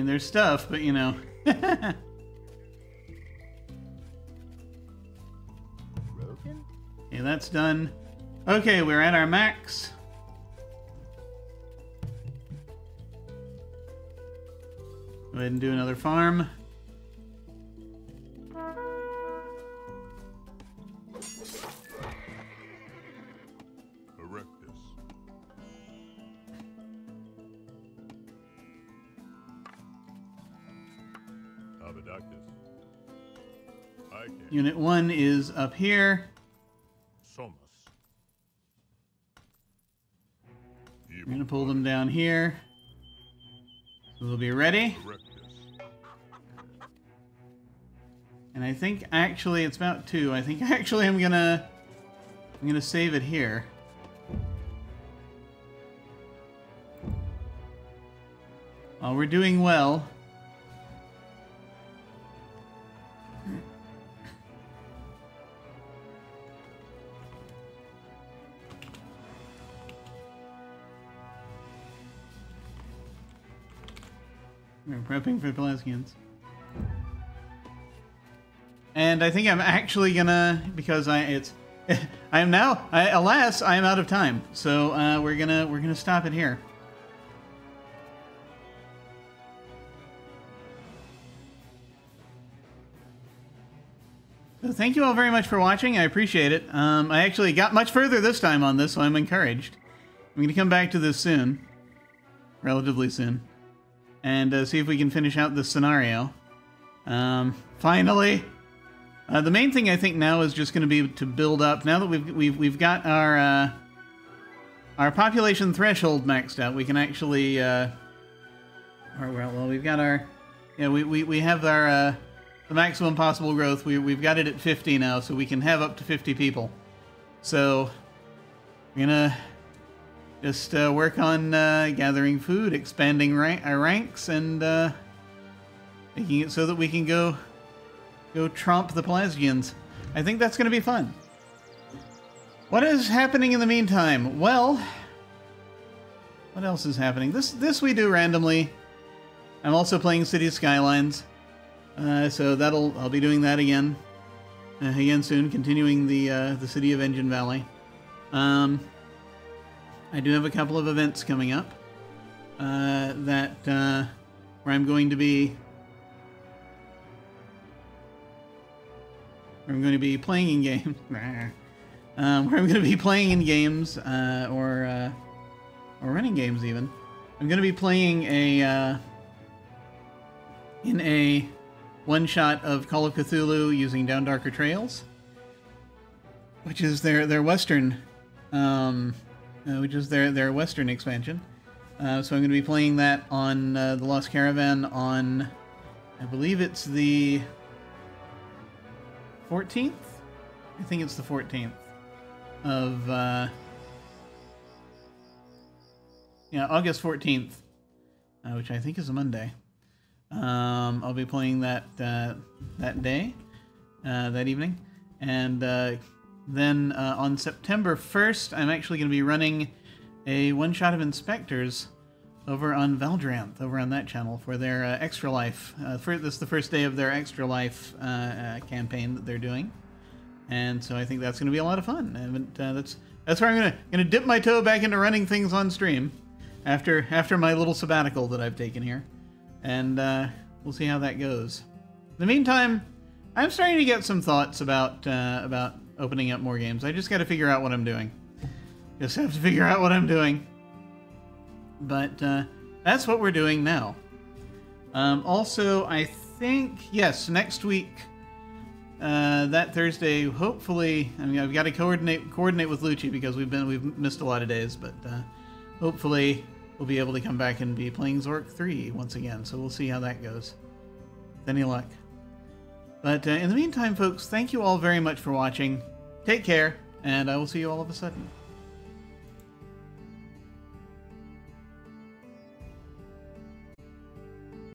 Mean, there's stuff, but you know. Rogan. Okay, that's done. Okay, we're at our max. Go ahead and do another farm. Up here. I'm gonna pull them down here. So they'll be ready. And I think actually it's about two. I think actually I'm gonna I'm gonna save it here. Well, we're doing well. Prepping for the Pelasgians. And I think I'm actually gonna because I it's I am now I, alas I am out of time. So uh, we're gonna we're gonna stop it here. So thank you all very much for watching. I appreciate it. Um, I actually got much further this time on this, so I'm encouraged. I'm to come back to this soon, relatively soon, and uh, see if we can finish out this scenario. Um, finally, uh, the main thing I think now is just going to be to build up. Now that we've we've we've got our uh, our population threshold maxed out, we can actually. Uh, or well, well, we've got our yeah we we, we have our uh, the maximum possible growth. We we've got it at 50 now, so we can have up to 50 people. So we're gonna just uh, work on uh, gathering food, expanding our ranks, and uh, making it so that we can go go tromp the Pelasgians. I think that's going to be fun. What is happening in the meantime? Well, what else is happening? This this we do randomly. I'm also playing City Skylines, uh, so that'll I'll be doing that again, uh, again soon, continuing the uh, the City of Engine Valley. Um, I do have a couple of events coming up uh, that uh, where I'm going to be I'm going to be playing in games. um, where I'm going to be playing in games uh, or uh, or running games even. I'm going to be playing a uh, in a one shot of Call of Cthulhu using Down Darker Trails, which is their their Western, um, uh, which is their their Western expansion. Uh, so I'm going to be playing that on uh, the Lost Caravan on, I believe it's the 14th? I think it's the 14th of, uh, yeah, August 14th, uh, which I think is a Monday. Um, I'll be playing that, uh, that day, uh, that evening. And, then, uh, on September 1st, I'm actually going to be running a one-shot of InSpectres over on Valdranth, over on that channel for their uh, Extra Life. Uh, for, this is the first day of their Extra Life uh, uh, campaign that they're doing, and so I think that's going to be a lot of fun. Uh, that's that's where I'm gonna gonna dip my toe back into running things on stream after after my little sabbatical that I've taken here, and we'll see how that goes. In the meantime, I'm starting to get some thoughts about about opening up more games. I just got to figure out what I'm doing. Just have to figure out what I'm doing. But uh, that's what we're doing now. Um, also, I think, yes, next week, uh, that Thursday, hopefully, I mean, I've got to coordinate coordinate with Lucci because we've been we've missed a lot of days, but uh, hopefully we'll be able to come back and be playing Zork 3 once again. So we'll see how that goes. With any luck. But uh, in the meantime, folks, thank you all very much for watching. Take care, and I will see you all of a sudden.